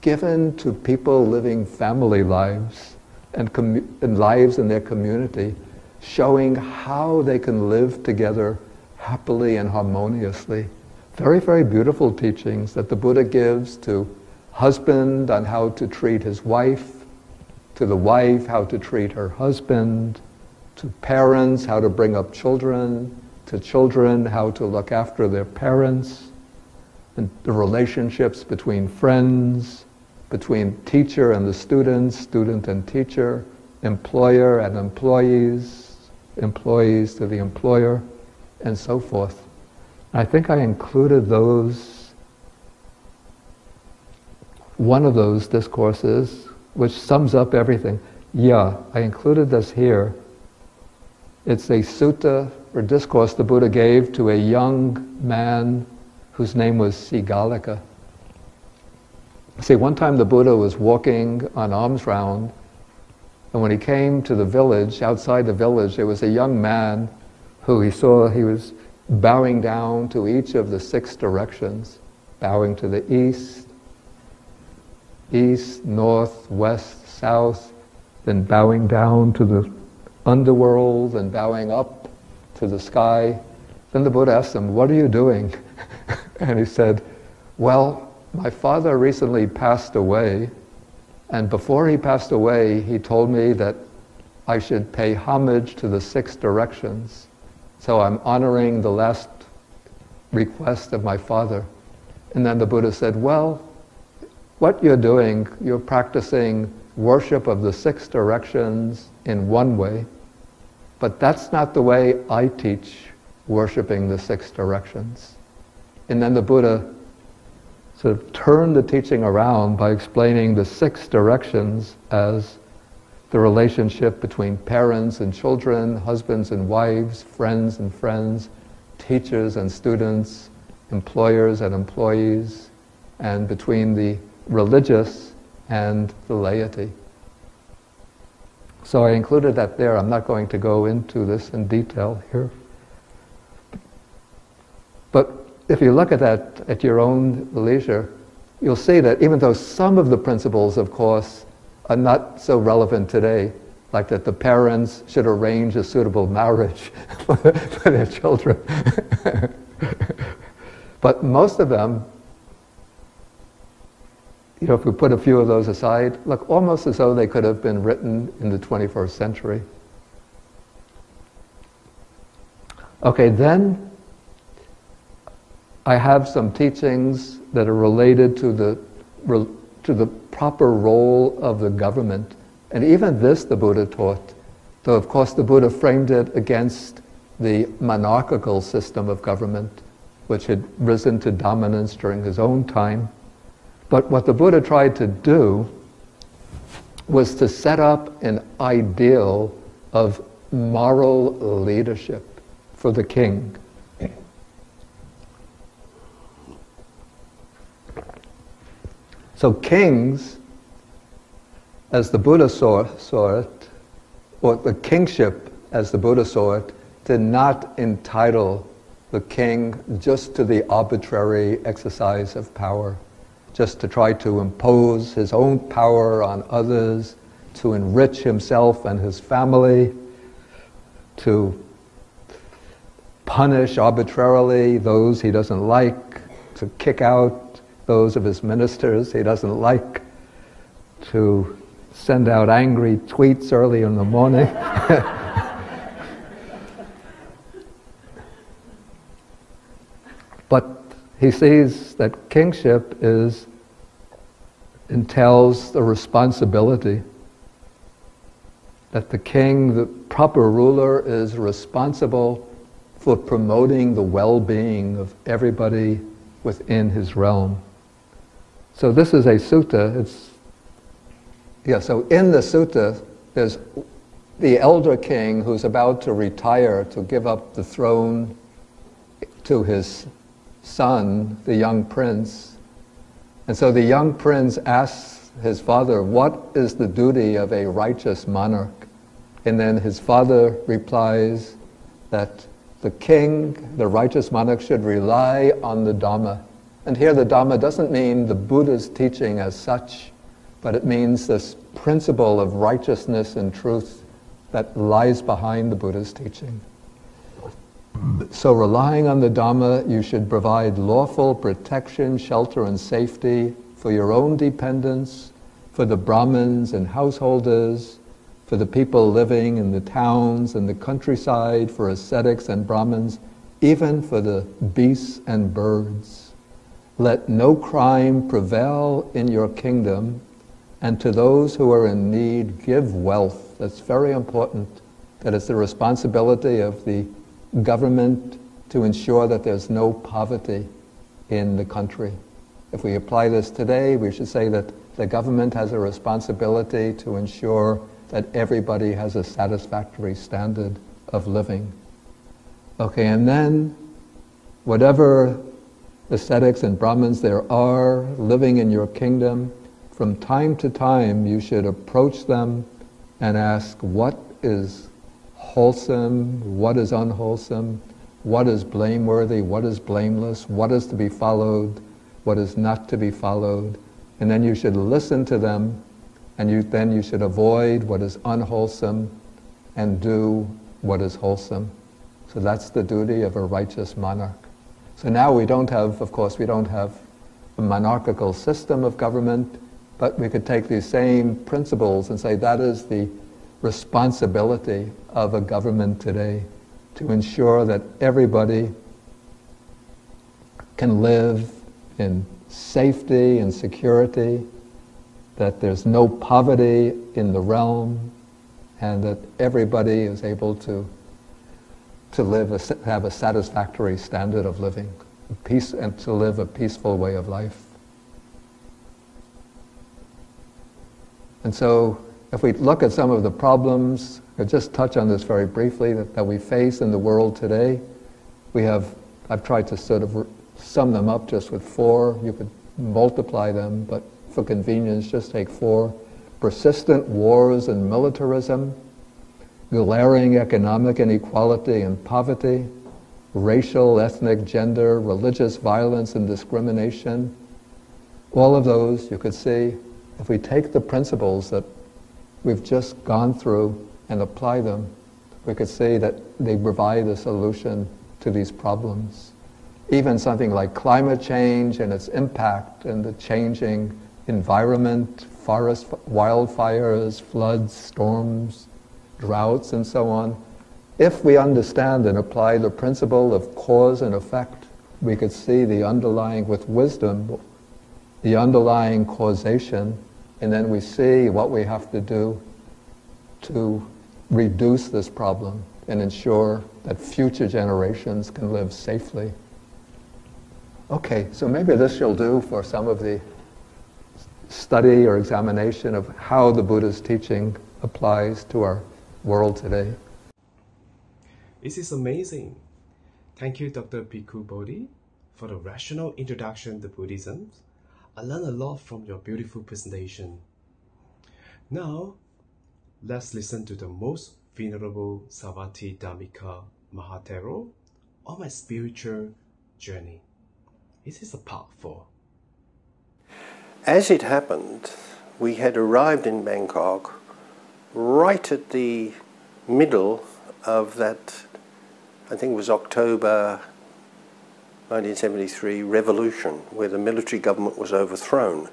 given to people living family lives and, com- and lives in their community, showing how they can live together happily and harmoniously. Very, very beautiful teachings that the Buddha gives to husband on how to treat his wife, to the wife how to treat her husband, to parents how to bring up children, to children how to look after their parents, and the relationships between friends, between teacher and the students, student and teacher, employer and employees, employees to the employer, and so forth. I think I included those, one of those discourses which sums up everything. Yeah, I included this here. It's a sutta or discourse the Buddha gave to a young man whose name was Sigalaka. See, one time the Buddha was walking on alms round, and when he came to the village, outside the village, there was a young man who he saw he was bowing down to each of the six directions, bowing to the east, east, north, west, south, then bowing down to the underworld and bowing up to the sky. Then the Buddha asked him, What are you doing? and he said, Well, my father recently passed away, and before he passed away, he told me that I should pay homage to the six directions. So I'm honoring the last request of my father. And then the Buddha said, Well, what you're doing, you're practicing worship of the six directions in one way, but that's not the way I teach worshiping the six directions. And then the Buddha sort of turned the teaching around by explaining the six directions as the relationship between parents and children, husbands and wives, friends and friends, teachers and students, employers and employees, and between the religious and the laity. So I included that there. I'm not going to go into this in detail here. But if you look at that at your own leisure, you'll see that even though some of the principles, of course, are not so relevant today, like that the parents should arrange a suitable marriage for their children. but most of them you know, if we put a few of those aside, look almost as though they could have been written in the 21st century. Okay, then I have some teachings that are related to the, to the proper role of the government. And even this the Buddha taught, though of course the Buddha framed it against the monarchical system of government, which had risen to dominance during his own time. But what the Buddha tried to do was to set up an ideal of moral leadership for the king. So kings, as the Buddha saw, saw it, or the kingship as the Buddha saw it, did not entitle the king just to the arbitrary exercise of power just to try to impose his own power on others, to enrich himself and his family, to punish arbitrarily those he doesn't like, to kick out those of his ministers he doesn't like, to send out angry tweets early in the morning. but he sees that kingship is entails the responsibility that the king, the proper ruler, is responsible for promoting the well-being of everybody within his realm. So this is a sutta. It's yeah. So in the sutta, there's the elder king who's about to retire to give up the throne to his son, the young prince. And so the young prince asks his father, What is the duty of a righteous monarch? And then his father replies that the king, the righteous monarch, should rely on the Dhamma. And here the Dhamma doesn't mean the Buddha's teaching as such, but it means this principle of righteousness and truth that lies behind the Buddha's teaching. So, relying on the Dhamma, you should provide lawful protection, shelter, and safety for your own dependents, for the Brahmins and householders, for the people living in the towns and the countryside, for ascetics and Brahmins, even for the beasts and birds. Let no crime prevail in your kingdom, and to those who are in need, give wealth. That's very important. That it's the responsibility of the government to ensure that there's no poverty in the country. If we apply this today, we should say that the government has a responsibility to ensure that everybody has a satisfactory standard of living. Okay, and then whatever ascetics and Brahmins there are living in your kingdom, from time to time you should approach them and ask what is wholesome, what is unwholesome, what is blameworthy, what is blameless, what is to be followed, what is not to be followed. And then you should listen to them, and you, then you should avoid what is unwholesome and do what is wholesome. So that's the duty of a righteous monarch. So now we don't have, of course, we don't have a monarchical system of government, but we could take these same principles and say that is the responsibility of a government today to ensure that everybody can live in safety and security, that there's no poverty in the realm, and that everybody is able to, to live a, have a satisfactory standard of living, peace, and to live a peaceful way of life. And so, if we look at some of the problems, I'll just touch on this very briefly, that, that we face in the world today, we have, I've tried to sort of sum them up just with four. You could multiply them, but for convenience, just take four. Persistent wars and militarism, glaring economic inequality and poverty, racial, ethnic, gender, religious violence and discrimination. All of those, you could see, if we take the principles that we've just gone through and apply them, we could see that they provide a solution to these problems even something like climate change and its impact and the changing environment, forest wildfires, floods, storms, droughts, and so on. If we understand and apply the principle of cause and effect, we could see the underlying, with wisdom, the underlying causation, and then we see what we have to do to reduce this problem and ensure that future generations can live safely. Okay, so maybe this you'll do for some of the study or examination of how the Buddha's teaching applies to our world today. This is amazing. Thank you, Dr. Bhikkhu Bodhi, for the rational introduction to Buddhism. I learned a lot from your beautiful presentation. Now, let's listen to the most venerable Shravasti Dhammika Mahathero on my spiritual journey. This is a part four. As it happened, we had arrived in Bangkok right at the middle of that, I think it was October 1973 revolution, where the military government was overthrown.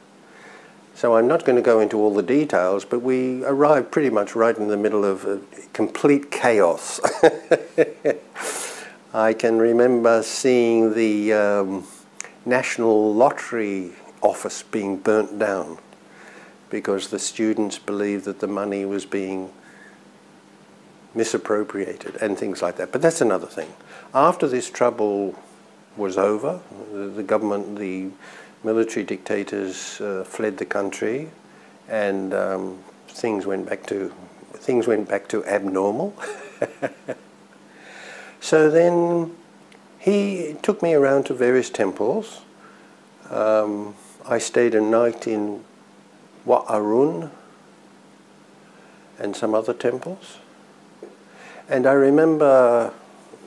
So I'm not going to go into all the details, but we arrived pretty much right in the middle of complete chaos. I can remember seeing the um, national lottery office being burnt down because the students believed that the money was being misappropriated and things like that. But that's another thing. After this trouble was over, the, the government, the military dictators uh, fled the country, and um, things went back to things went back to abnormal. so then he took me around to various temples. Um, I stayed a night in Wat Arun and some other temples. And I remember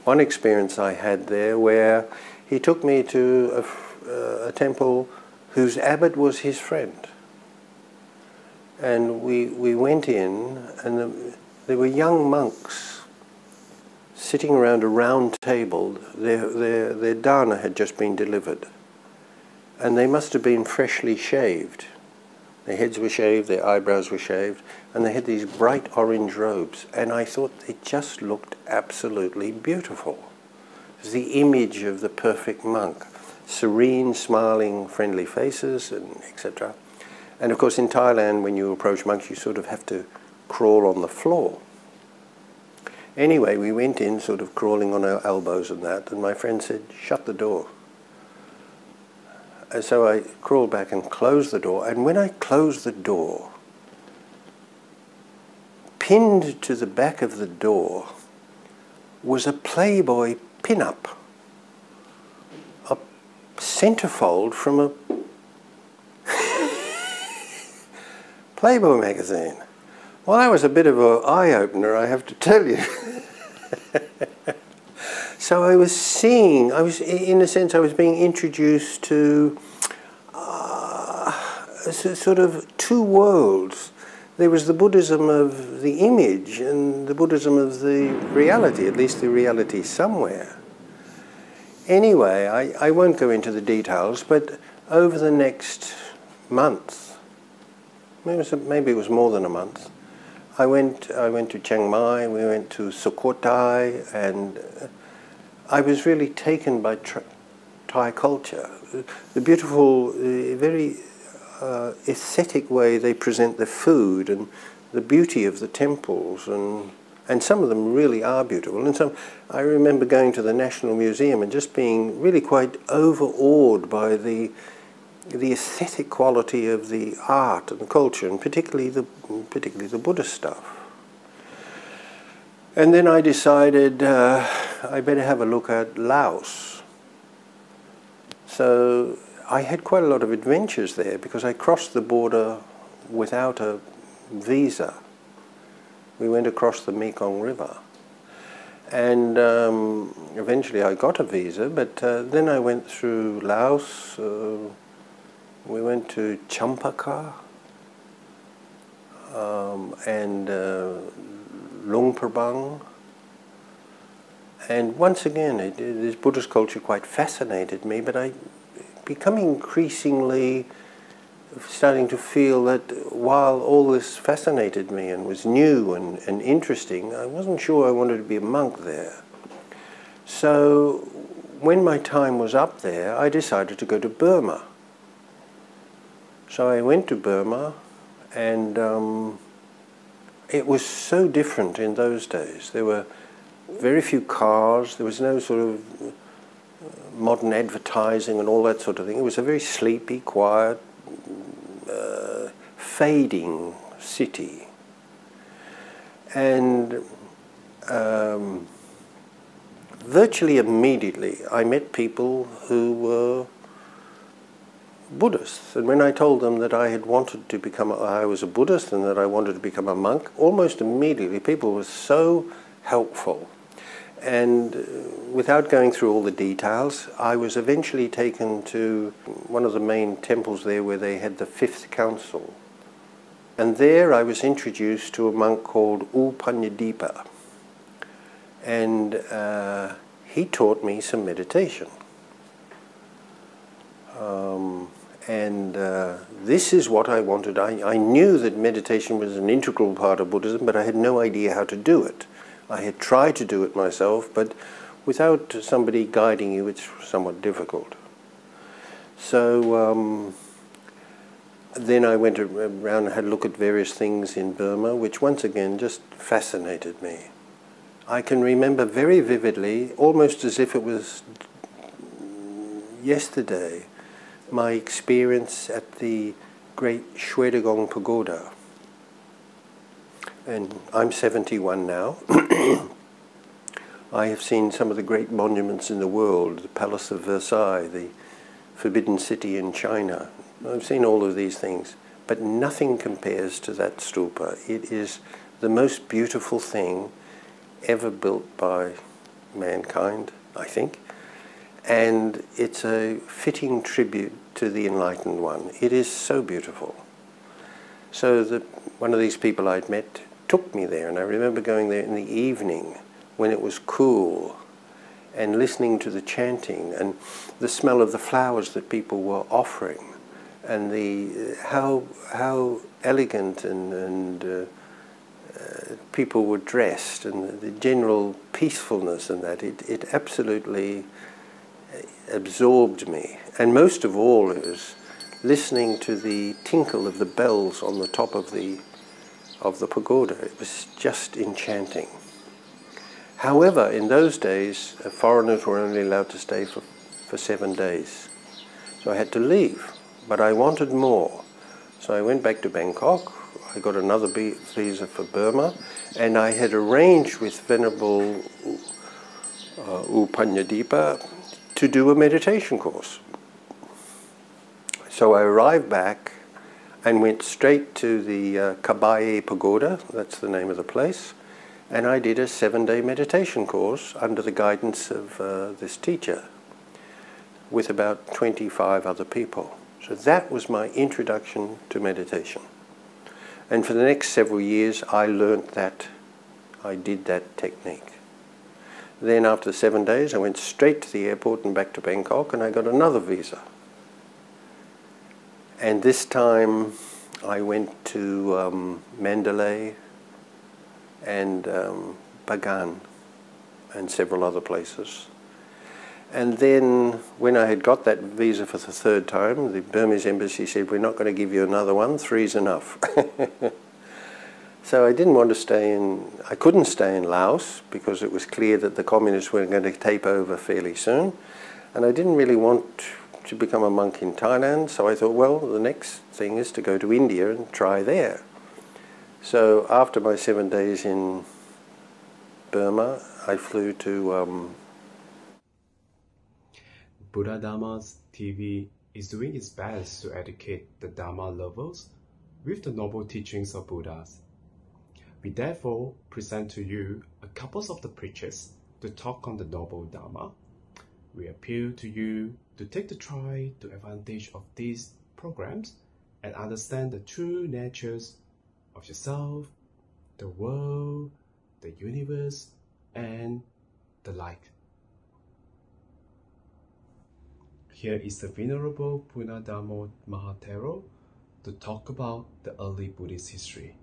one experience I had there where he took me to a, uh, a temple whose abbot was his friend. And we, we went in, and the, there were young monks sitting around a round table. Their, their, their dana had just been delivered. And they must have been freshly shaved. Their heads were shaved, their eyebrows were shaved, and they had these bright orange robes. And I thought they just looked absolutely beautiful. It was the image of the perfect monk. Serene, smiling, friendly faces, and etc. And of course, in Thailand, when you approach monks, you sort of have to crawl on the floor. Anyway, we went in sort of crawling on our elbows and that, and my friend said, shut the door. So I crawled back and closed the door, and when I closed the door, pinned to the back of the door was a Playboy pin-up, a centerfold from a Playboy magazine. Well, that was a bit of an eye-opener, I have to tell you. so I was seeing, I was, in a sense, I was being introduced to uh, sort of two worlds. There was the Buddhism of the image and the Buddhism of the reality, at least the reality somewhere. Anyway, I, I won't go into the details, but over the next month, maybe it was, maybe it was more than a month, I went, I went to Chiang Mai, we went to Sukhothai, and I was really taken by Thai culture. The beautiful, very uh, aesthetic way they present the food and the beauty of the temples and and some of them really are beautiful. And some, I remember going to the National Museum and just being really quite overawed by the the aesthetic quality of the art and the culture, and particularly the particularly the Buddhist stuff. And then I decided uh, I better have a look at Laos. So I had quite a lot of adventures there because I crossed the border without a visa. We went across the Mekong River. And um, eventually I got a visa, but uh, then I went through Laos, uh, we went to Champasak um, and Luang Prabang. And once again, it, it, this Buddhist culture quite fascinated me, but I become increasingly starting to feel that while all this fascinated me and was new and, and interesting, I wasn't sure I wanted to be a monk there. So when my time was up there, I decided to go to Burma. So I went to Burma, and um, it was so different in those days. There were very few cars, there was no sort of uh, modern advertising and all that sort of thing. It was a very sleepy, quiet, uh, fading city. And um, virtually immediately I met people who were Buddhists. And when I told them that I had wanted to become, a, I was a Buddhist and that I wanted to become a monk, almost immediately people were so helpful. And uh, without going through all the details, I was eventually taken to one of the main temples there where they had the fifth council. And there I was introduced to a monk called U Panyadipa. And uh, he taught me some meditation. Um, and uh, this is what I wanted. I, I knew that meditation was an integral part of Buddhism, but I had no idea how to do it. I had tried to do it myself, but without somebody guiding you, it's somewhat difficult. So um, then I went around and had a look at various things in Burma, which once again just fascinated me. I can remember very vividly, almost as if it was yesterday, my experience at the great Shwedagon Pagoda. And I'm 71 now. I have seen some of the great monuments in the world, the Palace of Versailles, the Forbidden City in China. I've seen all of these things, but nothing compares to that stupa. It is the most beautiful thing ever built by mankind, I think and it's a fitting tribute to the Enlightened One. It is so beautiful. So the, one of these people I'd met took me there, and I remember going there in the evening when it was cool and listening to the chanting and the smell of the flowers that people were offering and the how how elegant and, and uh, uh, people were dressed and the, the general peacefulness and that it, it absolutely absorbed me. And most of all is listening to the tinkle of the bells on the top of the, of the pagoda. It was just enchanting. However, in those days, uh, foreigners were only allowed to stay for, for seven days. So I had to leave, but I wanted more. So I went back to Bangkok, I got another visa for Burma, and I had arranged with Venerable uh, U Panyadeepa to do a meditation course. So I arrived back and went straight to the uh, Kaba Aye Pagoda, that's the name of the place, and I did a seven day meditation course under the guidance of uh, this teacher with about 25 other people. So that was my introduction to meditation. And for the next several years, I learnt that, I did that technique. Then after seven days, I went straight to the airport and back to Bangkok, and I got another visa. And this time, I went to um, Mandalay and um, Bagan and several other places. And then when I had got that visa for the third time, the Burmese embassy said, we're not going to give you another one, three's enough. so I didn't want to stay in, I couldn't stay in Laos because it was clear that the communists were going to take over fairly soon. And I didn't really want to become a monk in Thailand, so I thought, well, the next thing is to go to India and try there. So after my seven days in Burma, I flew to um, Buddha Dharma's TV is doing its best to educate the Dharma lovers with the noble teachings of Buddhas. We therefore present to you a couple of the preachers to talk on the noble Dharma. We appeal to you to take the try to advantage of these programs and understand the true natures of yourself, the world, the universe, and the like. Here is the Venerable Punnadhammo Mahathero to talk about the early Buddhist history.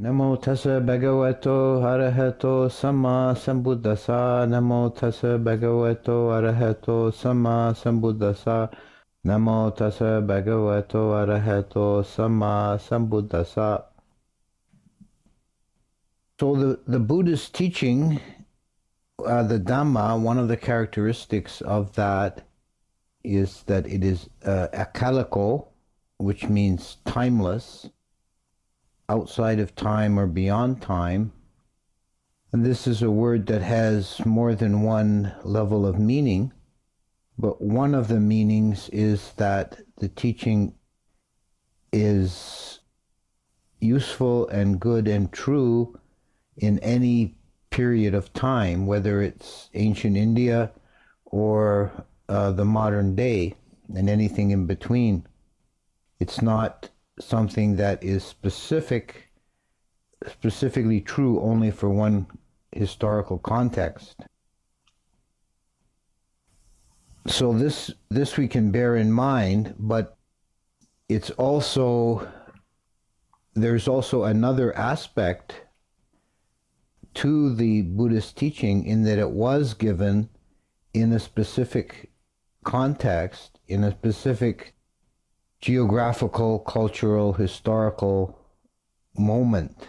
Namo tassa bhagavato arahato samma sambuddhassa. Namo tassa bhagavato arahato samma sambuddhassa. Namo tassa bhagavato arahato samma sambuddhassa. So the, the Buddhist teaching, uh, the Dhamma, one of the characteristics of that is that it is uh, akaliko, which means timeless, outside of time or beyond time. And this is a word that has more than one level of meaning. But one of the meanings is that the teaching is useful and good and true in any period of time, whether it's ancient India or uh, the modern day and anything in between. It's not something that is specific, specifically true only for one historical context. So this this we can bear in mind, but it's also there's also another aspect to the Buddhist teaching in that it was given in a specific context, in a specific geographical, cultural, historical moment.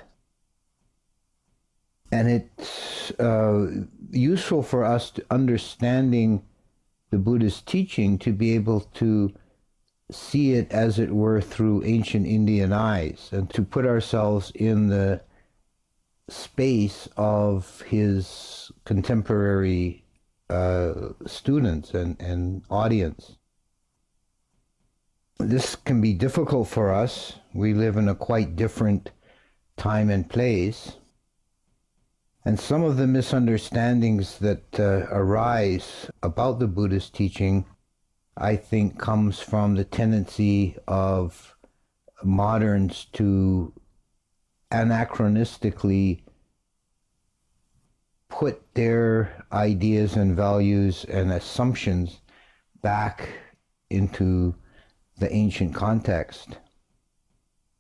And it's uh, useful for us to understanding the Buddhist teaching to be able to see it as it were through ancient Indian eyes and to put ourselves in the space of his contemporary uh, students and, and audience. This can be difficult for us. We live in a quite different time and place. And some of the misunderstandings that uh, arise about the Buddhist teaching, I think, comes from the tendency of moderns to anachronistically put their ideas and values and assumptions back into the ancient context.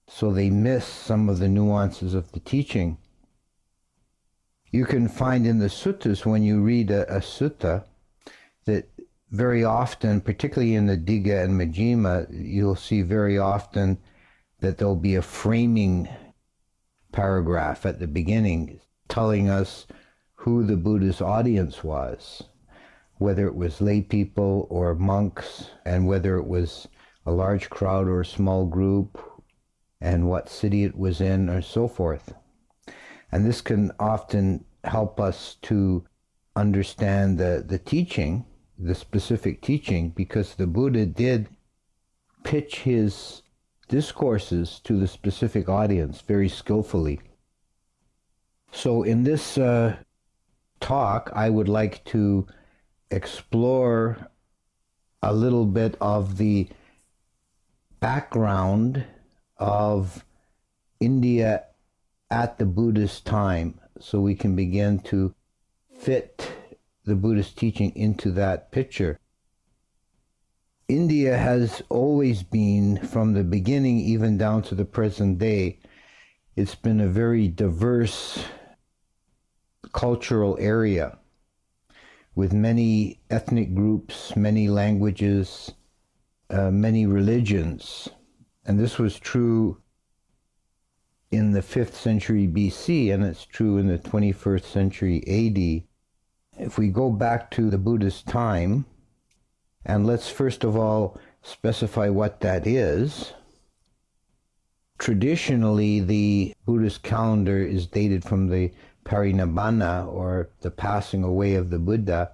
So they miss some of the nuances of the teaching you can find in the suttas when you read a, a sutta that very often, particularly in the Digha and Majjhima, you'll see very often that there'll be a framing paragraph at the beginning telling us who the Buddha's audience was, whether it was lay people or monks, and whether it was a large crowd or a small group, and what city it was in, or so forth. And this can often help us to understand the, the teaching, the specific teaching, because the Buddha did pitch his discourses to the specific audience very skillfully. So, in this uh, talk, I would like to explore a little bit of the background of India at the Buddhist time so we can begin to fit the Buddhist teaching into that picture. India has always been, from the beginning even down to the present day, it's been a very diverse cultural area with many ethnic groups, many languages, uh, many religions. And this was true in the 5th century BC, and it's true in the 21st century AD. If we go back to the Buddhist time, and let's first of all specify what that is. Traditionally, the Buddhist calendar is dated from the Parinibbana, or the passing away of the Buddha,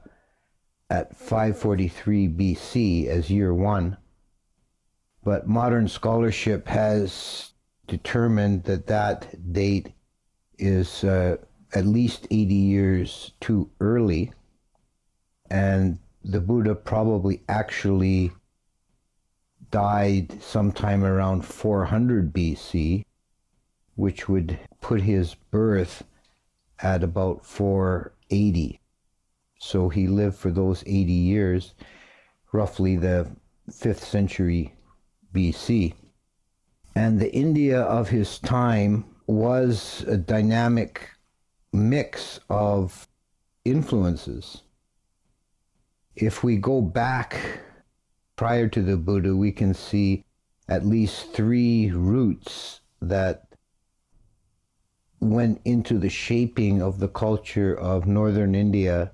at 543 BC as year one. But modern scholarship has determined that that date is uh, at least 80 years too early, and the Buddha probably actually died sometime around 400 BC, which would put his birth at about 480. So he lived for those 80 years, roughly the 5th century BC. And the India of his time was a dynamic mix of influences. If we go back prior to the Buddha, we can see at least three roots that went into the shaping of the culture of northern India.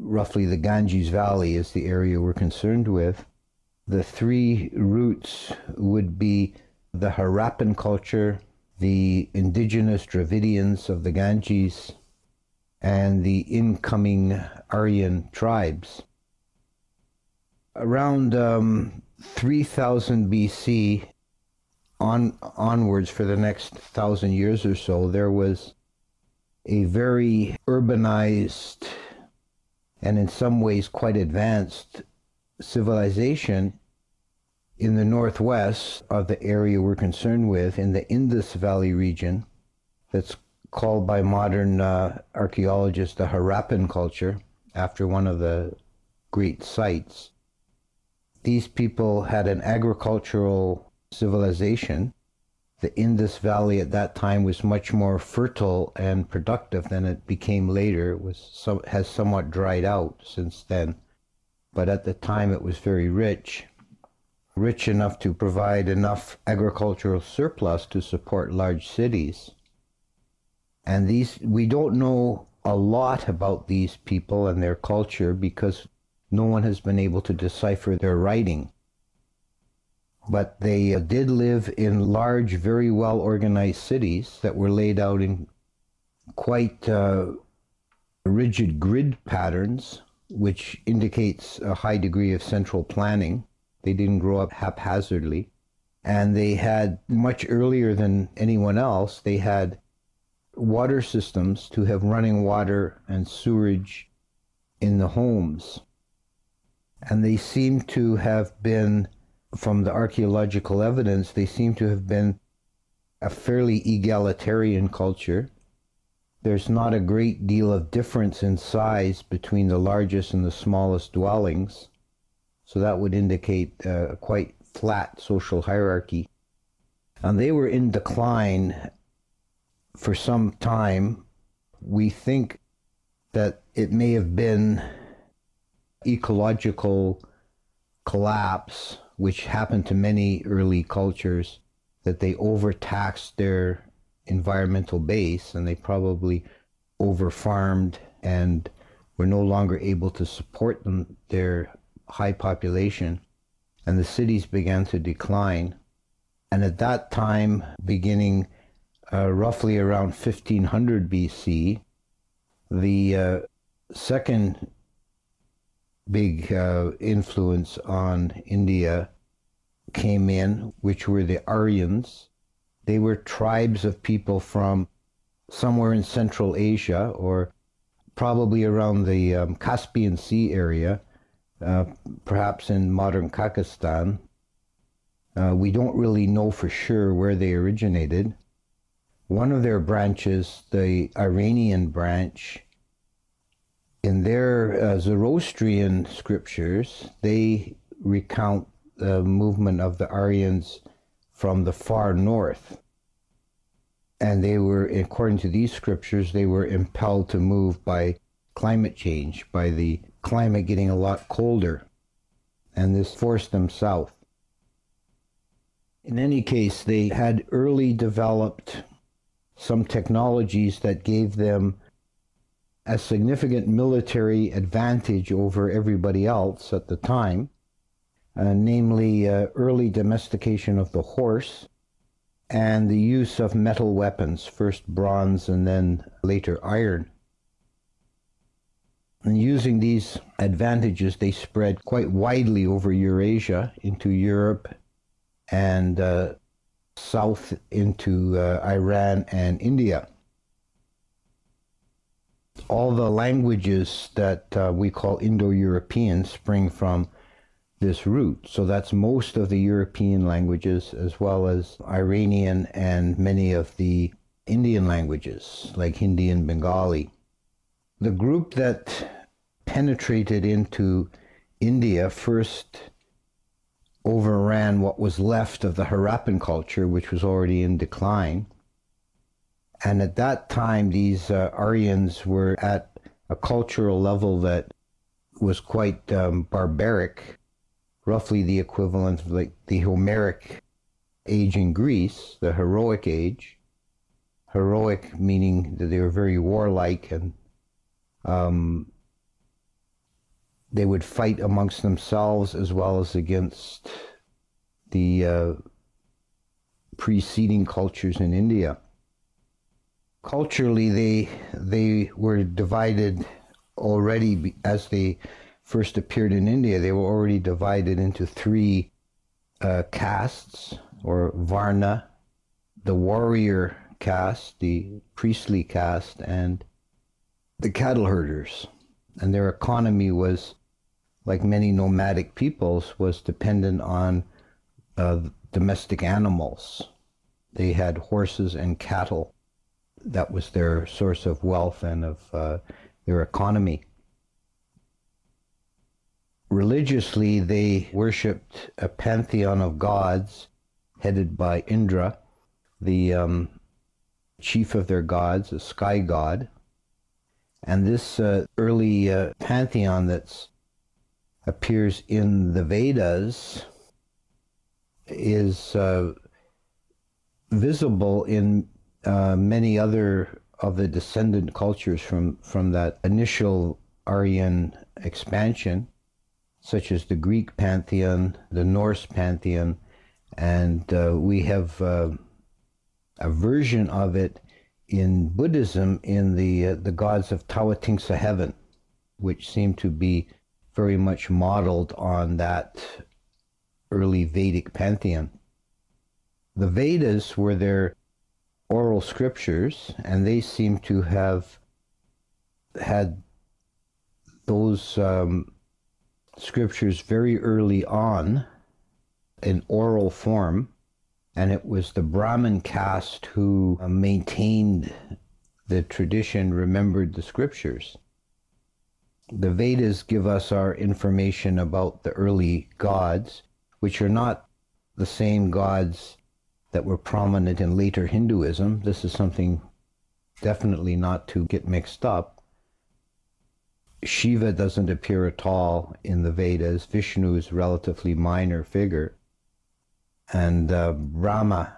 Roughly, the Ganges Valley is the area we're concerned with. The three roots would be the Harappan culture, the indigenous Dravidians of the Ganges, and the incoming Aryan tribes. Around um, 3000 BC on onwards for the next thousand years or so, there was a very urbanized and in some ways quite advanced civilization in the northwest of the area we're concerned with, in the Indus Valley region, that's called by modern uh, archaeologists the Harappan culture, after one of the great sites. These people had an agricultural civilization. The Indus Valley at that time was much more fertile and productive than it became later. It was has somewhat dried out since then but at the time it was very rich, rich enough to provide enough agricultural surplus to support large cities. And these, we don't know a lot about these people and their culture because no one has been able to decipher their writing. But they did live in large, very well organized cities that were laid out in quite uh, rigid grid patterns which indicates a high degree of central planning. They didn't grow up haphazardly. And they had, much earlier than anyone else, they had water systems to have running water and sewerage in the homes. And they seem to have been, from the archaeological evidence, they seem to have been a fairly egalitarian culture there's not a great deal of difference in size between the largest and the smallest dwellings. So that would indicate uh, a quite flat social hierarchy. And they were in decline for some time. We think that it may have been ecological collapse, which happened to many early cultures, that they overtaxed their environmental base, and they probably over-farmed and were no longer able to support them, their high population, and the cities began to decline. And at that time, beginning uh, roughly around 1500 BC, the uh, second big uh, influence on India came in, which were the Aryans. They were tribes of people from somewhere in Central Asia or probably around the um, Caspian Sea area, uh, perhaps in modern Kazakhstan. Uh, we don't really know for sure where they originated. One of their branches, the Iranian branch, in their uh, Zoroastrian scriptures, they recount the movement of the Aryans from the far north. And they were, according to these scriptures, they were impelled to move by climate change, by the climate getting a lot colder. And this forced them south. In any case, they had early developed some technologies that gave them a significant military advantage over everybody else at the time, namely uh, early domestication of the horse and the use of metal weapons, first bronze and then later iron. And using these advantages, they spread quite widely over Eurasia into Europe and uh, south into uh, Iran and India all the languages that uh, we call Indo-European spring from this root. So that's most of the European languages, as well as Iranian and many of the Indian languages, like Hindi and Bengali. The group that penetrated into India first overran what was left of the Harappan culture, which was already in decline. And at that time, these uh, Aryans were at a cultural level that was quite um, barbaric, roughly the equivalent of like the Homeric age in Greece, the heroic age. Heroic meaning that they were very warlike and um, they would fight amongst themselves as well as against the uh, preceding cultures in India culturally they they were divided already as they first appeared in India. They were already divided into three uh, castes or varna, the warrior caste, the priestly caste, and the cattle herders. And their economy was, like many nomadic peoples, was dependent on uh, domestic animals. They had horses and cattle that was their source of wealth and of uh, their economy. Religiously, they worshipped a pantheon of gods headed by Indra, the um, chief of their gods, a sky god. And this uh, early uh, pantheon that appears in the Vedas is uh, visible in uh, many other of the descendant cultures from, from that initial Aryan expansion, such as the Greek pantheon, the Norse pantheon, and uh, we have uh, a version of it in Buddhism in the uh, the gods of Tavatimsa heaven, which seem to be very much modeled on that early Vedic pantheon. The Vedas were their oral scriptures, and they seem to have had those um, scriptures very early on in oral form, and it was the Brahmin caste who uh, maintained the tradition, remembered the scriptures. The Vedas give us our information about the early gods, which are not the same gods that were prominent in later Hinduism. This is something definitely not to get mixed up. Shiva doesn't appear at all in the Vedas. Vishnu is a relatively minor figure. And uh, Brahma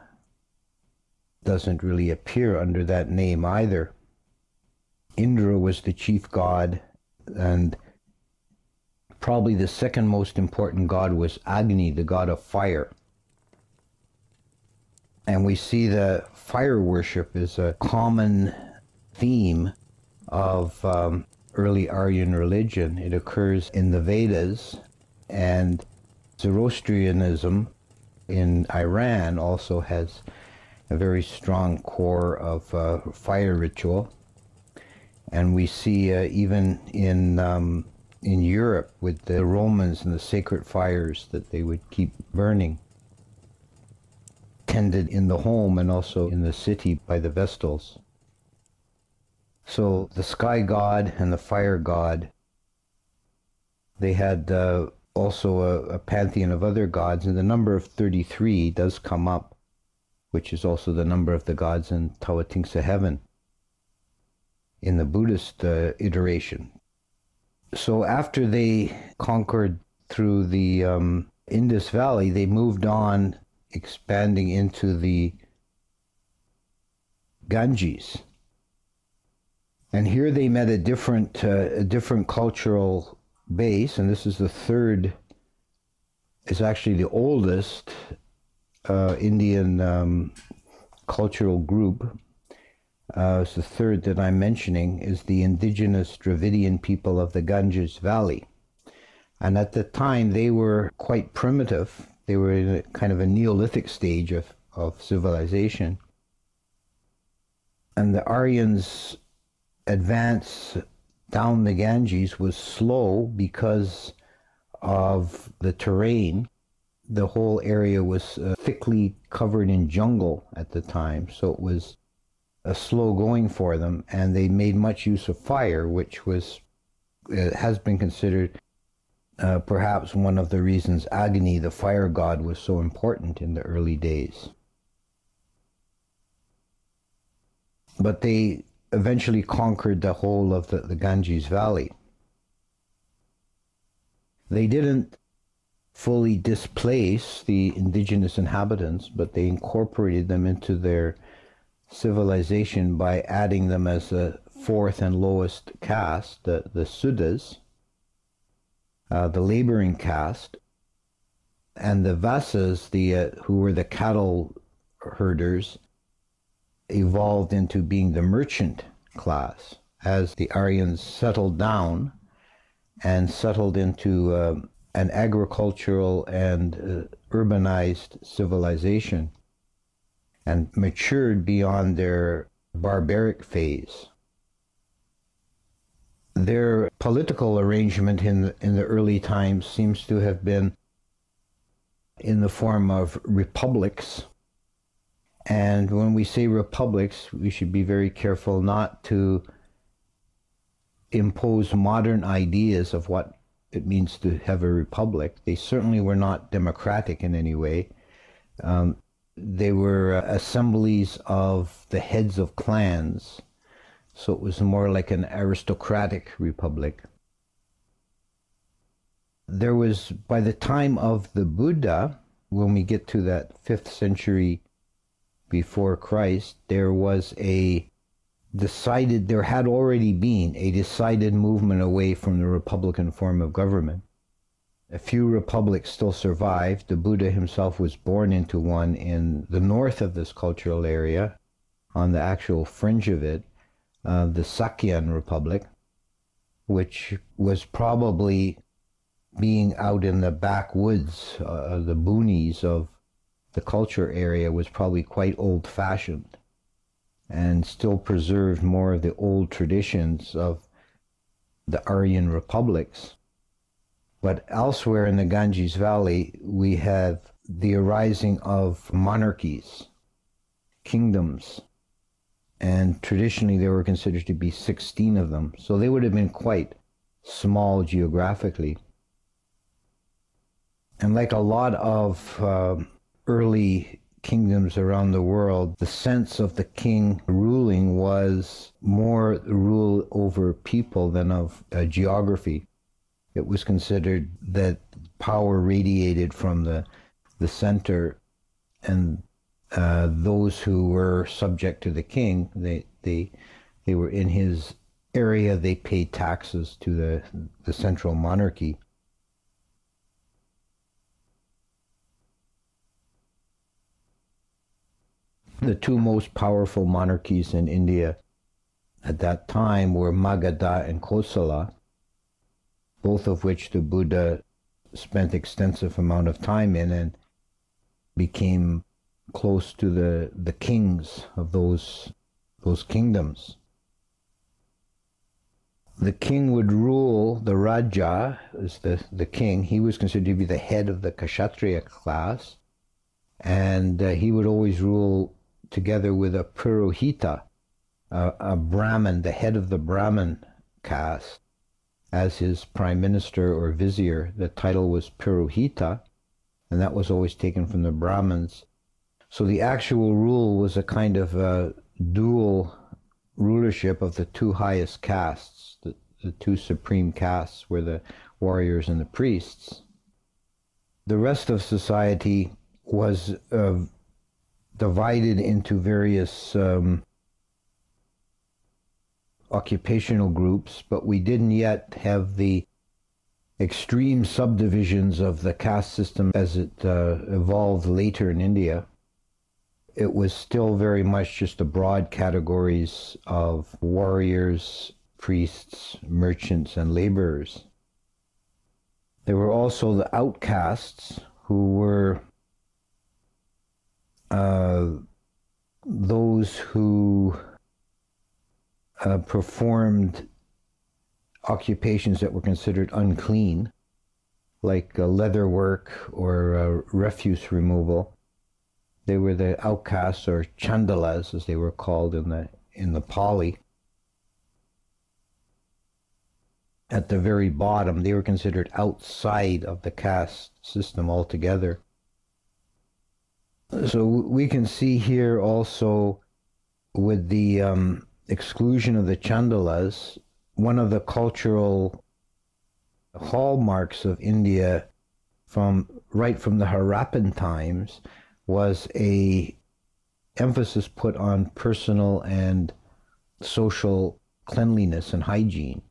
doesn't really appear under that name either. Indra was the chief god, and probably the second most important god was Agni, the god of fire. And we see that fire worship is a common theme of um, early Aryan religion. It occurs in the Vedas, and Zoroastrianism in Iran also has a very strong core of uh, fire ritual. And we see uh, even in um, in Europe with the Romans and the sacred fires that they would keep burning, tended in the home and also in the city by the Vestals. So the sky god and the fire god, they had uh, also a, a pantheon of other gods, and the number of 33 does come up, which is also the number of the gods in Tavatimsa heaven in the Buddhist uh, iteration. So after they conquered through the um, Indus Valley, they moved on, expanding into the Ganges. And here they met a different, uh, a different cultural base, and this is the third, it's actually the oldest uh, Indian um, cultural group. Uh, it's the third that I'm mentioning, is the indigenous Dravidian people of the Ganges Valley. And at the time, they were quite primitive. They were in a kind of a Neolithic stage of, of civilization. And the Aryans advance down the Ganges was slow because of the terrain. The whole area was uh, thickly covered in jungle at the time, so it was a slow going for them, and they made much use of fire, which was uh, has been considered uh, perhaps one of the reasons Agni, the fire god, was so important in the early days. But they eventually conquered the whole of the, the Ganges Valley. They didn't fully displace the indigenous inhabitants, but they incorporated them into their civilization by adding them as a fourth and lowest caste, the, the Sudras, uh, the laboring caste, and the Vaisyas, the uh, who were the cattle herders, evolved into being the merchant class as the Aryans settled down and settled into uh, an agricultural and uh, urbanized civilization and matured beyond their barbaric phase. Their political arrangement in the, in the early times seems to have been in the form of republics and when we say republics, we should be very careful not to impose modern ideas of what it means to have a republic. They certainly were not democratic in any way. Um, they were uh, assemblies of the heads of clans, so it was more like an aristocratic republic. There was, by the time of the Buddha, when we get to that fifth century before Christ, there was a decided, there had already been a decided movement away from the republican form of government. A few republics still survived. The Buddha himself was born into one in the north of this cultural area, on the actual fringe of it, uh, the Sakyan Republic, which was probably being out in the backwoods, uh, the boonies of the culture area was probably quite old fashioned and still preserved more of the old traditions of the Aryan republics. But elsewhere in the Ganges Valley, we have the arising of monarchies, kingdoms, and traditionally there were considered to be 16 of them. So they would have been quite small geographically. And like a lot of uh, early kingdoms around the world, the sense of the king ruling was more rule over people than of uh, geography. It was considered that power radiated from the, the center, and uh, those who were subject to the king, they, they, they were in his area, they paid taxes to the, the central monarchy. The two most powerful monarchies in India at that time were Magadha and Kosala, both of which the Buddha spent extensive amount of time in and became close to the, the kings of those, those kingdoms. The king would rule, the Raja is the, the king, he was considered to be the head of the Kshatriya class, and uh, he would always rule together with a Purohita, a, a Brahmin, the head of the Brahmin caste, as his prime minister or vizier. The title was Purohita, and that was always taken from the Brahmins. So the actual rule was a kind of a dual rulership of the two highest castes. The, the two supreme castes were the warriors and the priests. The rest of society was uh, divided into various um, occupational groups, but we didn't yet have the extreme subdivisions of the caste system as it uh, evolved later in India. It was still very much just the broad categories of warriors, priests, merchants, and laborers. There were also the outcasts who were uh, those who uh, performed occupations that were considered unclean, like uh, leather work or uh, refuse removal. They were the outcasts or chandalas, as they were called in the in the Pali. At the very bottom, they were considered outside of the caste system altogether. So we can see here also with the um, exclusion of the Chandalas, one of the cultural hallmarks of India from right from the Harappan times was a emphasis put on personal and social cleanliness and hygiene.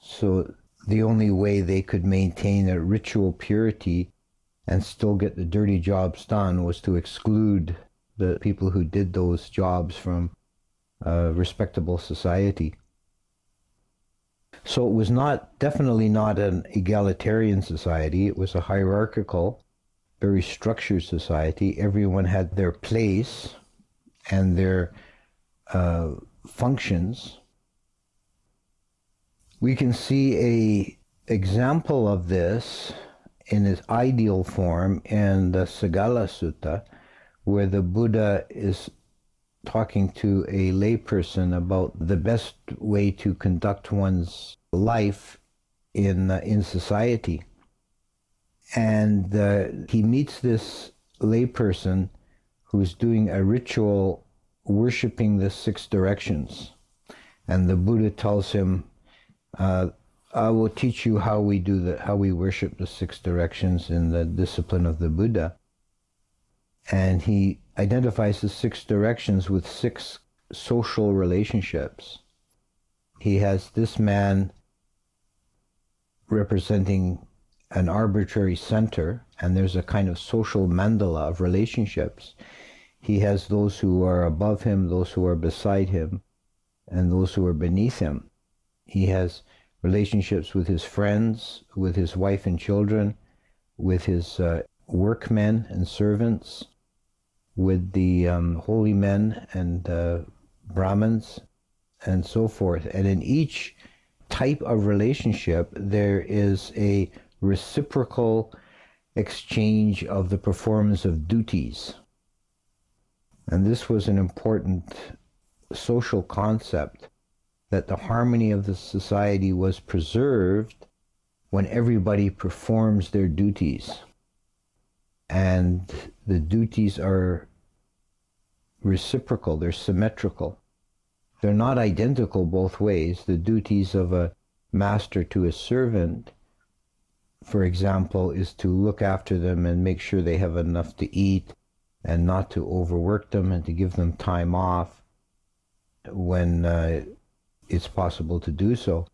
So the only way they could maintain a ritual purity and still get the dirty jobs done was to exclude the people who did those jobs from a respectable society. So it was not definitely not an egalitarian society. It was a hierarchical, very structured society. Everyone had their place and their uh, functions. We can see a example of this in its ideal form in the Sigala Sutta, where the Buddha is talking to a layperson about the best way to conduct one's life in uh, in society. And uh, he meets this layperson who's doing a ritual worshiping the six directions. And the Buddha tells him, uh, I will teach you how we do the how we worship the six directions in the discipline of the Buddha. And he identifies the six directions with six social relationships. He has this man representing an arbitrary center, and there's a kind of social mandala of relationships. He has those who are above him, those who are beside him, and those who are beneath him. He has relationships with his friends, with his wife and children, with his uh, workmen and servants, with the um, holy men and uh, Brahmins, and so forth. And in each type of relationship, there is a reciprocal exchange of the performance of duties. And this was an important social concept that the harmony of the society was preserved when everybody performs their duties. And the duties are reciprocal, they're symmetrical. They're not identical both ways. The duties of a master to a servant, for example, is to look after them and make sure they have enough to eat, and not to overwork them and to give them time off when uh, it's possible to do so.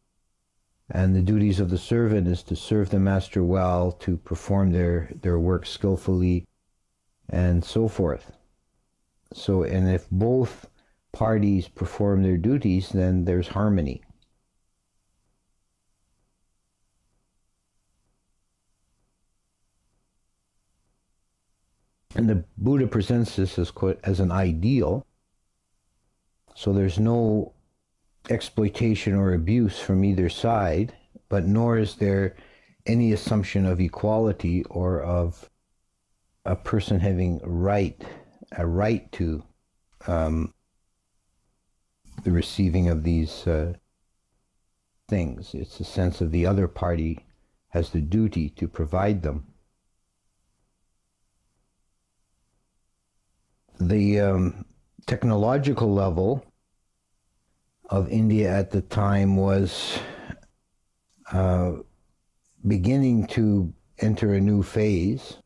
And the duties of the servant is to serve the master well, to perform their, their work skillfully, and so forth. So, and if both parties perform their duties, then there's harmony. And the Buddha presents this as, as an ideal. So there's no exploitation or abuse from either side, but nor is there any assumption of equality or of a person having right, a right to um, the receiving of these uh, things. It's a sense of the other party has the duty to provide them. The um, technological level of India at the time was uh, beginning to enter a new phase.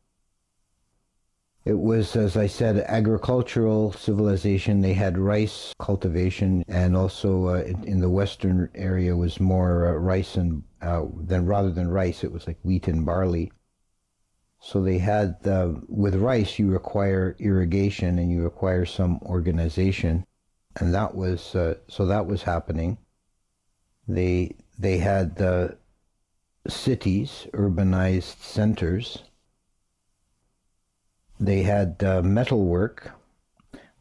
It was, as I said, agricultural civilization. They had rice cultivation, and also uh, in the western area was more uh, rice and uh, rather than rice, it was like wheat and barley. So they had uh, with rice, you require irrigation and you require some organization and that was uh, so that was happening. They they had the cities, urbanized centers. They had uh, metalwork,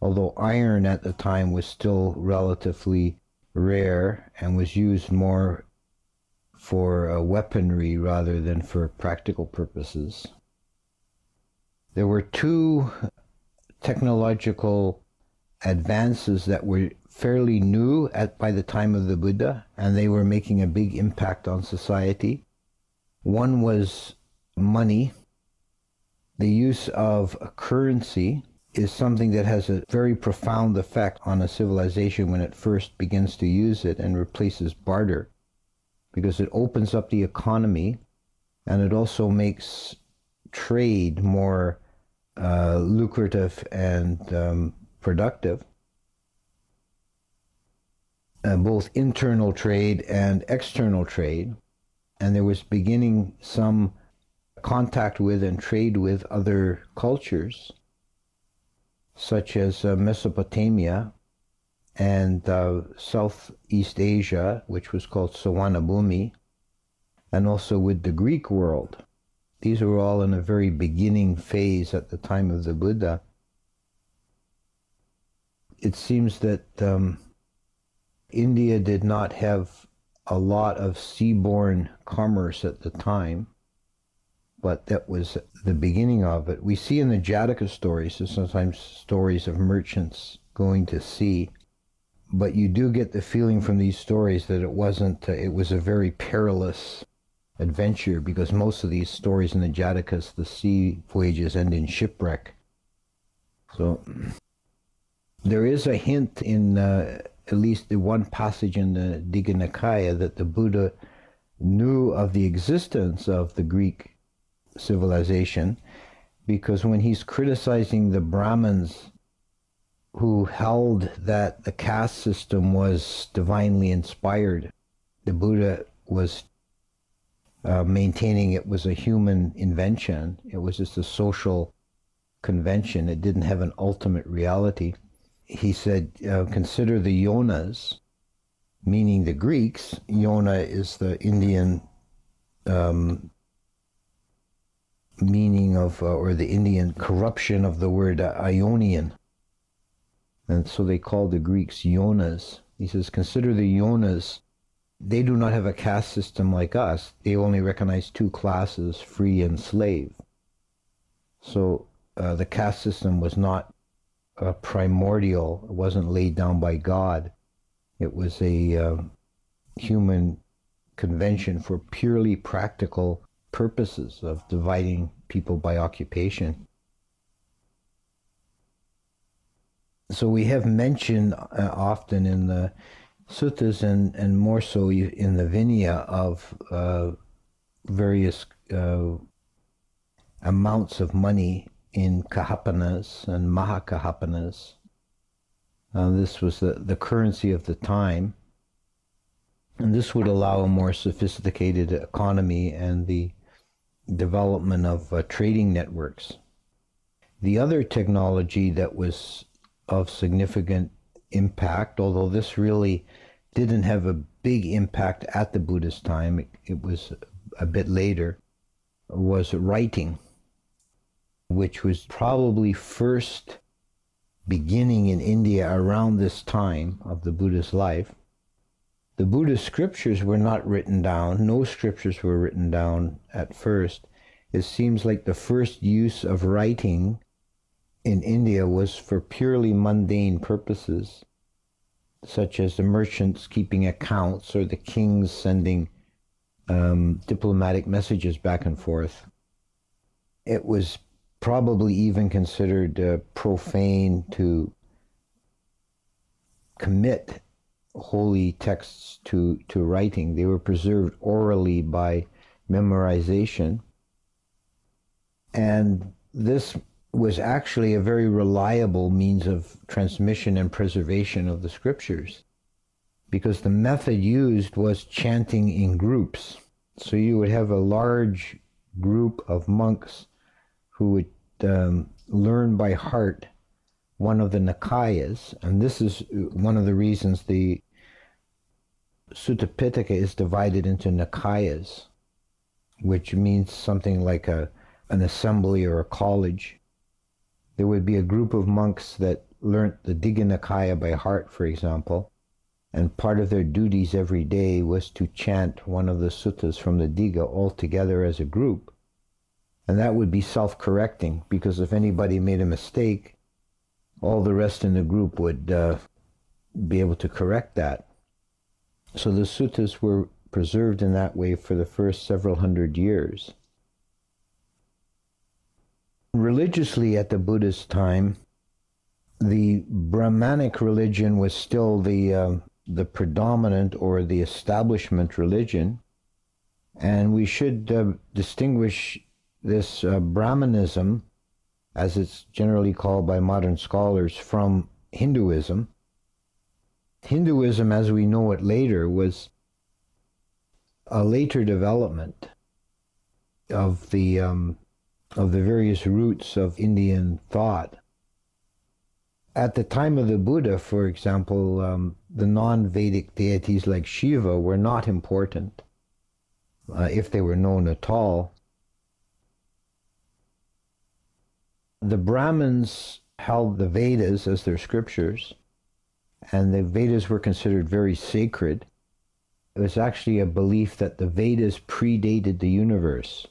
although iron at the time was still relatively rare and was used more for uh, weaponry rather than for practical purposes. There were two technological advances that were fairly new at by the time of the Buddha, and they were making a big impact on society. One was money. The use of currency is something that has a very profound effect on a civilization when it first begins to use it and replaces barter, because it opens up the economy and it also makes trade more uh, lucrative and um, productive, uh, both internal trade and external trade, and there was beginning some contact with and trade with other cultures, such as uh, Mesopotamia and uh, Southeast Asia, which was called Suvannabhumi, and also with the Greek world. These were all in a very beginning phase at the time of the Buddha it seems that um, India did not have a lot of seaborne commerce at the time, but that was the beginning of it. We see in the Jataka stories, so sometimes stories of merchants going to sea, but you do get the feeling from these stories that it wasn't, uh, it was a very perilous adventure because most of these stories in the Jatakas, the sea voyages end in shipwreck. So there is a hint in uh, at least the one passage in the Digha Nikaya that the Buddha knew of the existence of the Greek civilization because when he's criticizing the Brahmins who held that the caste system was divinely inspired, the Buddha was uh, maintaining it was a human invention. It was just a social convention. It didn't have an ultimate reality he said, uh, consider the Yonas, meaning the Greeks. Yona is the Indian um, meaning of, uh, or the Indian corruption of the word Ionian. And so they called the Greeks Yonas. He says, consider the Yonas. They do not have a caste system like us. They only recognize two classes, free and slave. So uh, the caste system was not uh, primordial. It wasn't laid down by God. It was a uh, human convention for purely practical purposes of dividing people by occupation. So we have mentioned uh, often in the suttas and, and more so in the Vinaya of uh, various uh, amounts of money in kahapanas and mahakahapanas. Uh, this was the, the currency of the time. And this would allow a more sophisticated economy and the development of uh, trading networks. The other technology that was of significant impact, although this really didn't have a big impact at the Buddhist time, it, it was a bit later, was writing, which was probably first beginning in India around this time of the Buddha's life. The Buddhist scriptures were not written down, no scriptures were written down at first. It seems like the first use of writing in India was for purely mundane purposes, such as the merchants keeping accounts or the kings sending um, diplomatic messages back and forth. It was probably even considered uh, profane to commit holy texts to, to writing. They were preserved orally by memorization. And this was actually a very reliable means of transmission and preservation of the scriptures because the method used was chanting in groups. So you would have a large group of monks who would um, learn by heart one of the Nikayas, and this is one of the reasons the Sutta Pitaka is divided into Nikayas, which means something like a an assembly or a college there would be a group of monks that learnt the Digha Nikaya by heart, for example, and part of their duties every day was to chant one of the suttas from the Digha all together as a group. And that would be self correcting because if anybody made a mistake, all the rest in the group would uh, be able to correct that. So the suttas were preserved in that way for the first several hundred years. Religiously, at the Buddhist time, the Brahmanic religion was still the uh, the predominant or the establishment religion, and we should uh, distinguish this uh, Brahmanism, as it's generally called by modern scholars, from Hinduism. Hinduism, as we know it later, was a later development of the um, of the various roots of Indian thought. At the time of the Buddha, for example, um, the non Vedic deities like Shiva were not important, uh, if they were known at all. The Brahmins held the Vedas as their scriptures, and the Vedas were considered very sacred. It was actually a belief that the Vedas predated the universe,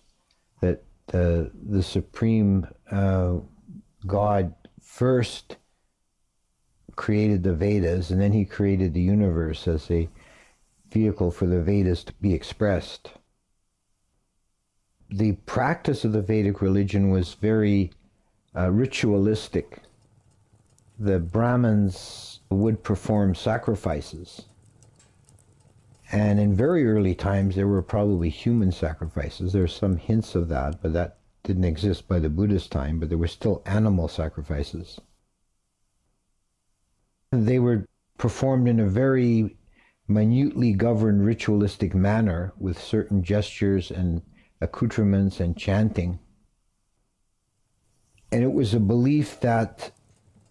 that the the supreme uh, God first created the Vedas, and then he created the universe as a vehicle for the Vedas to be expressed. The practice of the Vedic religion was very uh, ritualistic. The Brahmins would perform sacrifices and in very early times, there were probably human sacrifices. There's some hints of that, but that didn't exist by the Buddhist time, but there were still animal sacrifices. They were performed in a very minutely governed ritualistic manner with certain gestures and accoutrements and chanting. And it was a belief that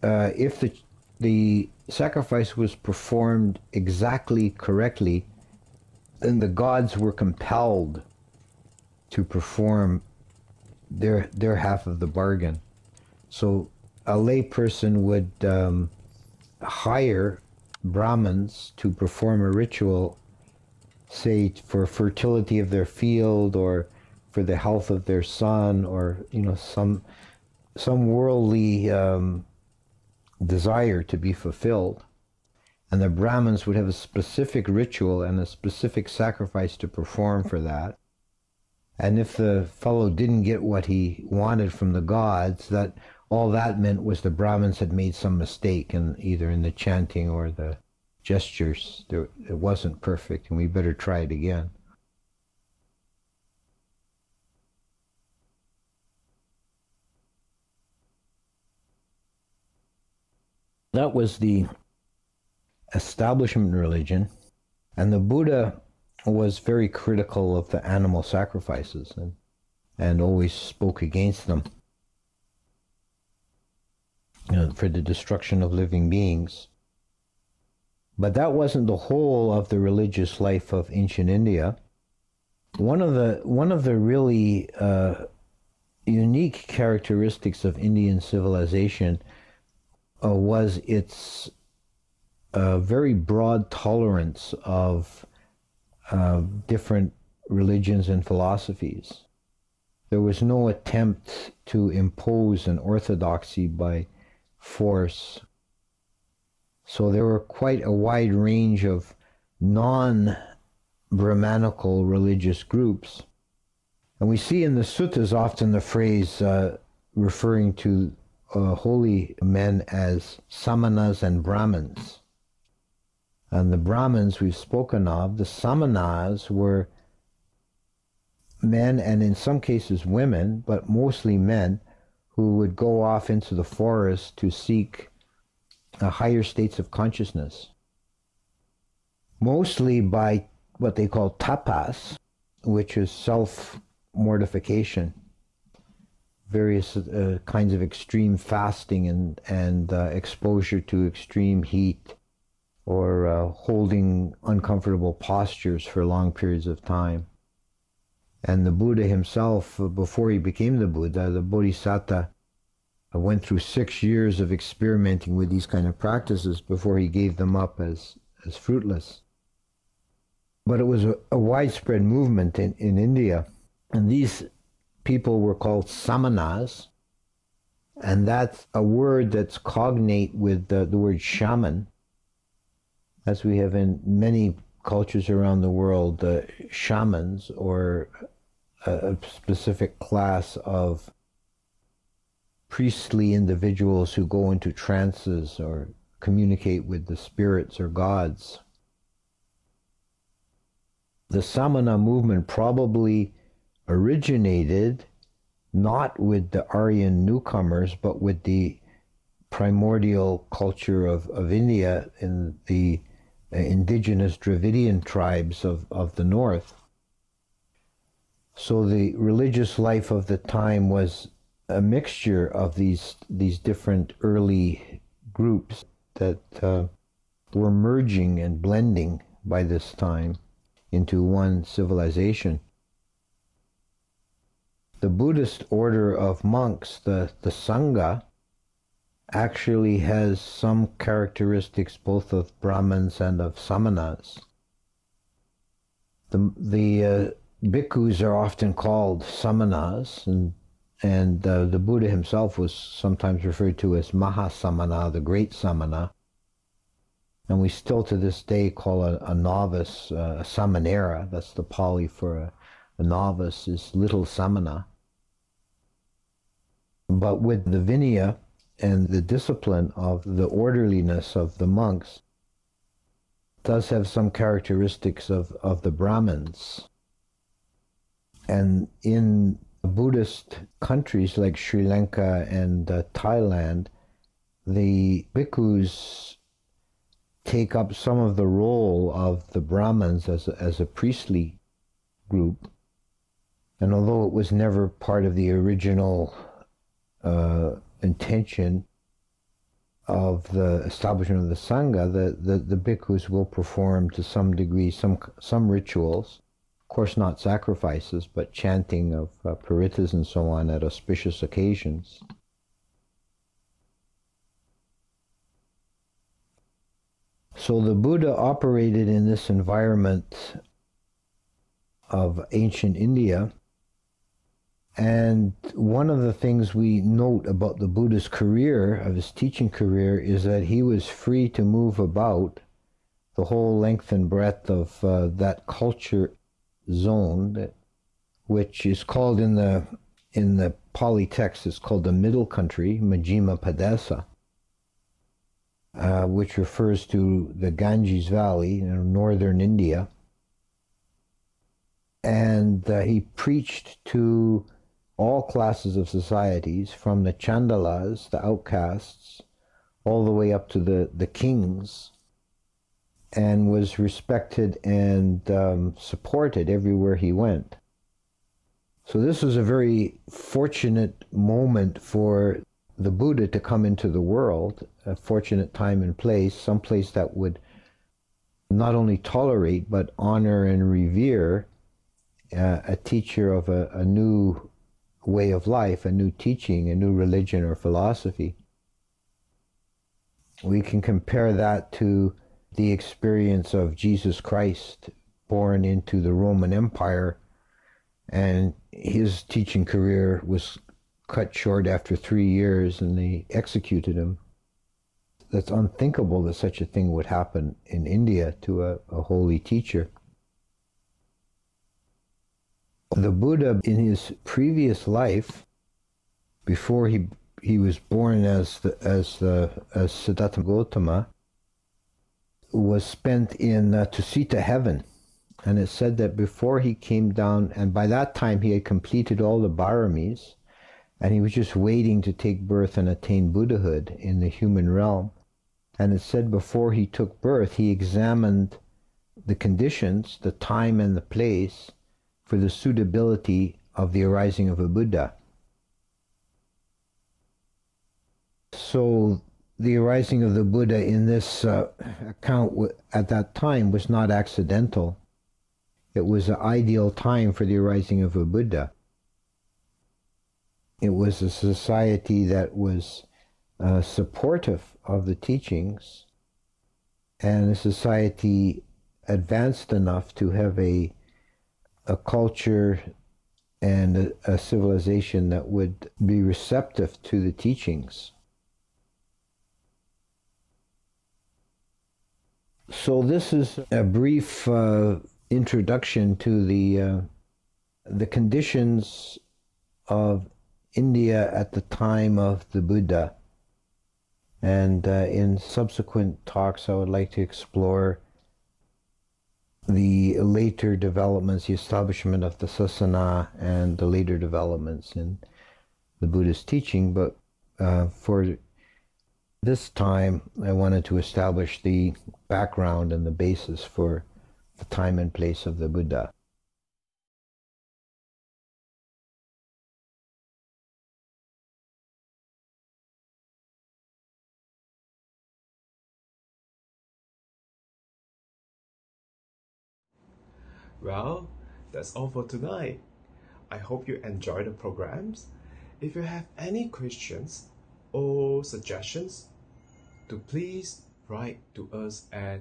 uh, if the, the sacrifice was performed exactly correctly, then the gods were compelled to perform their their half of the bargain. So a layperson would um, hire Brahmins to perform a ritual, say for fertility of their field or for the health of their son or you know some some worldly um, desire to be fulfilled and the Brahmins would have a specific ritual and a specific sacrifice to perform for that. And if the fellow didn't get what he wanted from the gods, that all that meant was the Brahmins had made some mistake in either in the chanting or the gestures. It wasn't perfect, and we better try it again. That was the establishment religion. And the Buddha was very critical of the animal sacrifices and, and always spoke against them you know, for the destruction of living beings. But that wasn't the whole of the religious life of ancient India. One of the one of the really uh, unique characteristics of Indian civilization uh, was its uh, very broad tolerance of uh, different religions and philosophies. There was no attempt to impose an orthodoxy by force. So there were quite a wide range of non Brahmanical religious groups. And we see in the suttas often the phrase uh, referring to uh, holy men as samanas and brahmins. And the brahmins we've spoken of, the samanas were men and in some cases women, but mostly men, who would go off into the forest to seek higher states of consciousness, mostly by what they call tapas, which is self mortification, various uh, kinds of extreme fasting and, and uh, exposure to extreme heat, or uh, holding uncomfortable postures for long periods of time. And the Buddha himself, uh, before he became the Buddha, the Bodhisattva, uh, went through six years of experimenting with these kind of practices before he gave them up as, as fruitless. But it was a, a widespread movement in, in India, and these people were called samanas, and that's a word that's cognate with the, the word shaman, as we have in many cultures around the world, shamans or a specific class of priestly individuals who go into trances or communicate with the spirits or gods. The Samana movement probably originated not with the Aryan newcomers, but with the primordial culture of, of India in the indigenous Dravidian tribes of, of the north. So the religious life of the time was a mixture of these these different early groups that uh, were merging and blending by this time into one civilization. The Buddhist order of monks, the, the Sangha, actually has some characteristics both of Brahmins and of Samanas. The, the uh, bhikkhus are often called samanas, and, and uh, the Buddha himself was sometimes referred to as Mahasamana, the great samana. And we still to this day call a, a novice uh, a samanera, that's the Pali for a, a novice, is little samana. But with the Vinaya and the discipline of the orderliness of the monks, does have some characteristics of, of the Brahmins. And in Buddhist countries like Sri Lanka and uh, Thailand, the bhikkhus take up some of the role of the Brahmins as a, as a priestly group. And although it was never part of the original uh, intention of the establishment of the Sangha, the, the, the bhikkhus will perform to some degree some, some rituals of course, not sacrifices, but chanting of uh, parittas and so on at auspicious occasions. So the Buddha operated in this environment of ancient India. And one of the things we note about the Buddha's career, of his teaching career, is that he was free to move about the whole length and breadth of uh, that culture zone that, which is called in the in the Pali text is called the middle country, Majjhima Padesa, uh, which refers to the Ganges Valley in northern India. And uh, he preached to all classes of societies, from the chandalas, the outcasts, all the way up to the, the kings and was respected and um, supported everywhere he went. So this was a very fortunate moment for the Buddha to come into the world, a fortunate time and place, some place that would not only tolerate but honor and revere uh, a teacher of a, a new way of life, a new teaching, a new religion or philosophy. We can compare that to the experience of Jesus Christ born into the Roman Empire and his teaching career was cut short after three years and they executed him. That's unthinkable that such a thing would happen in India to a, a holy teacher. The Buddha, in his previous life, before he he was born as the, as the, as Siddhartha Gautama, was spent in uh, Tusita heaven and it said that before he came down, and by that time he had completed all the baramis, and he was just waiting to take birth and attain Buddhahood in the human realm. And it said before he took birth, he examined the conditions, the time and the place for the suitability of the arising of a Buddha. So the arising of the Buddha in this uh, account at that time was not accidental. It was an ideal time for the arising of a Buddha. It was a society that was uh, supportive of the teachings and a society advanced enough to have a, a culture and a, a civilization that would be receptive to the teachings. So this is a brief uh, introduction to the uh, the conditions of India at the time of the Buddha. And uh, in subsequent talks, I would like to explore the later developments, the establishment of the sasana, and the later developments in the Buddhist teaching. But uh, for this time, I wanted to establish the background and the basis for the time and place of the Buddha. Well, that's all for tonight. I hope you enjoy the programs. If you have any questions or suggestions, to please write to us at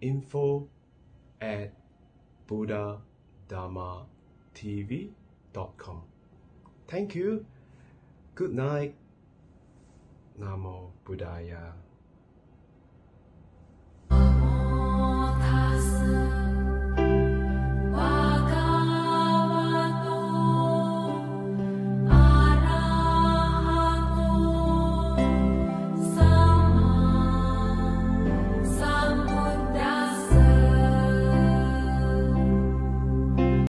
info at buddhadharmatv.com. Thank you. Good night. Namo Buddhaya.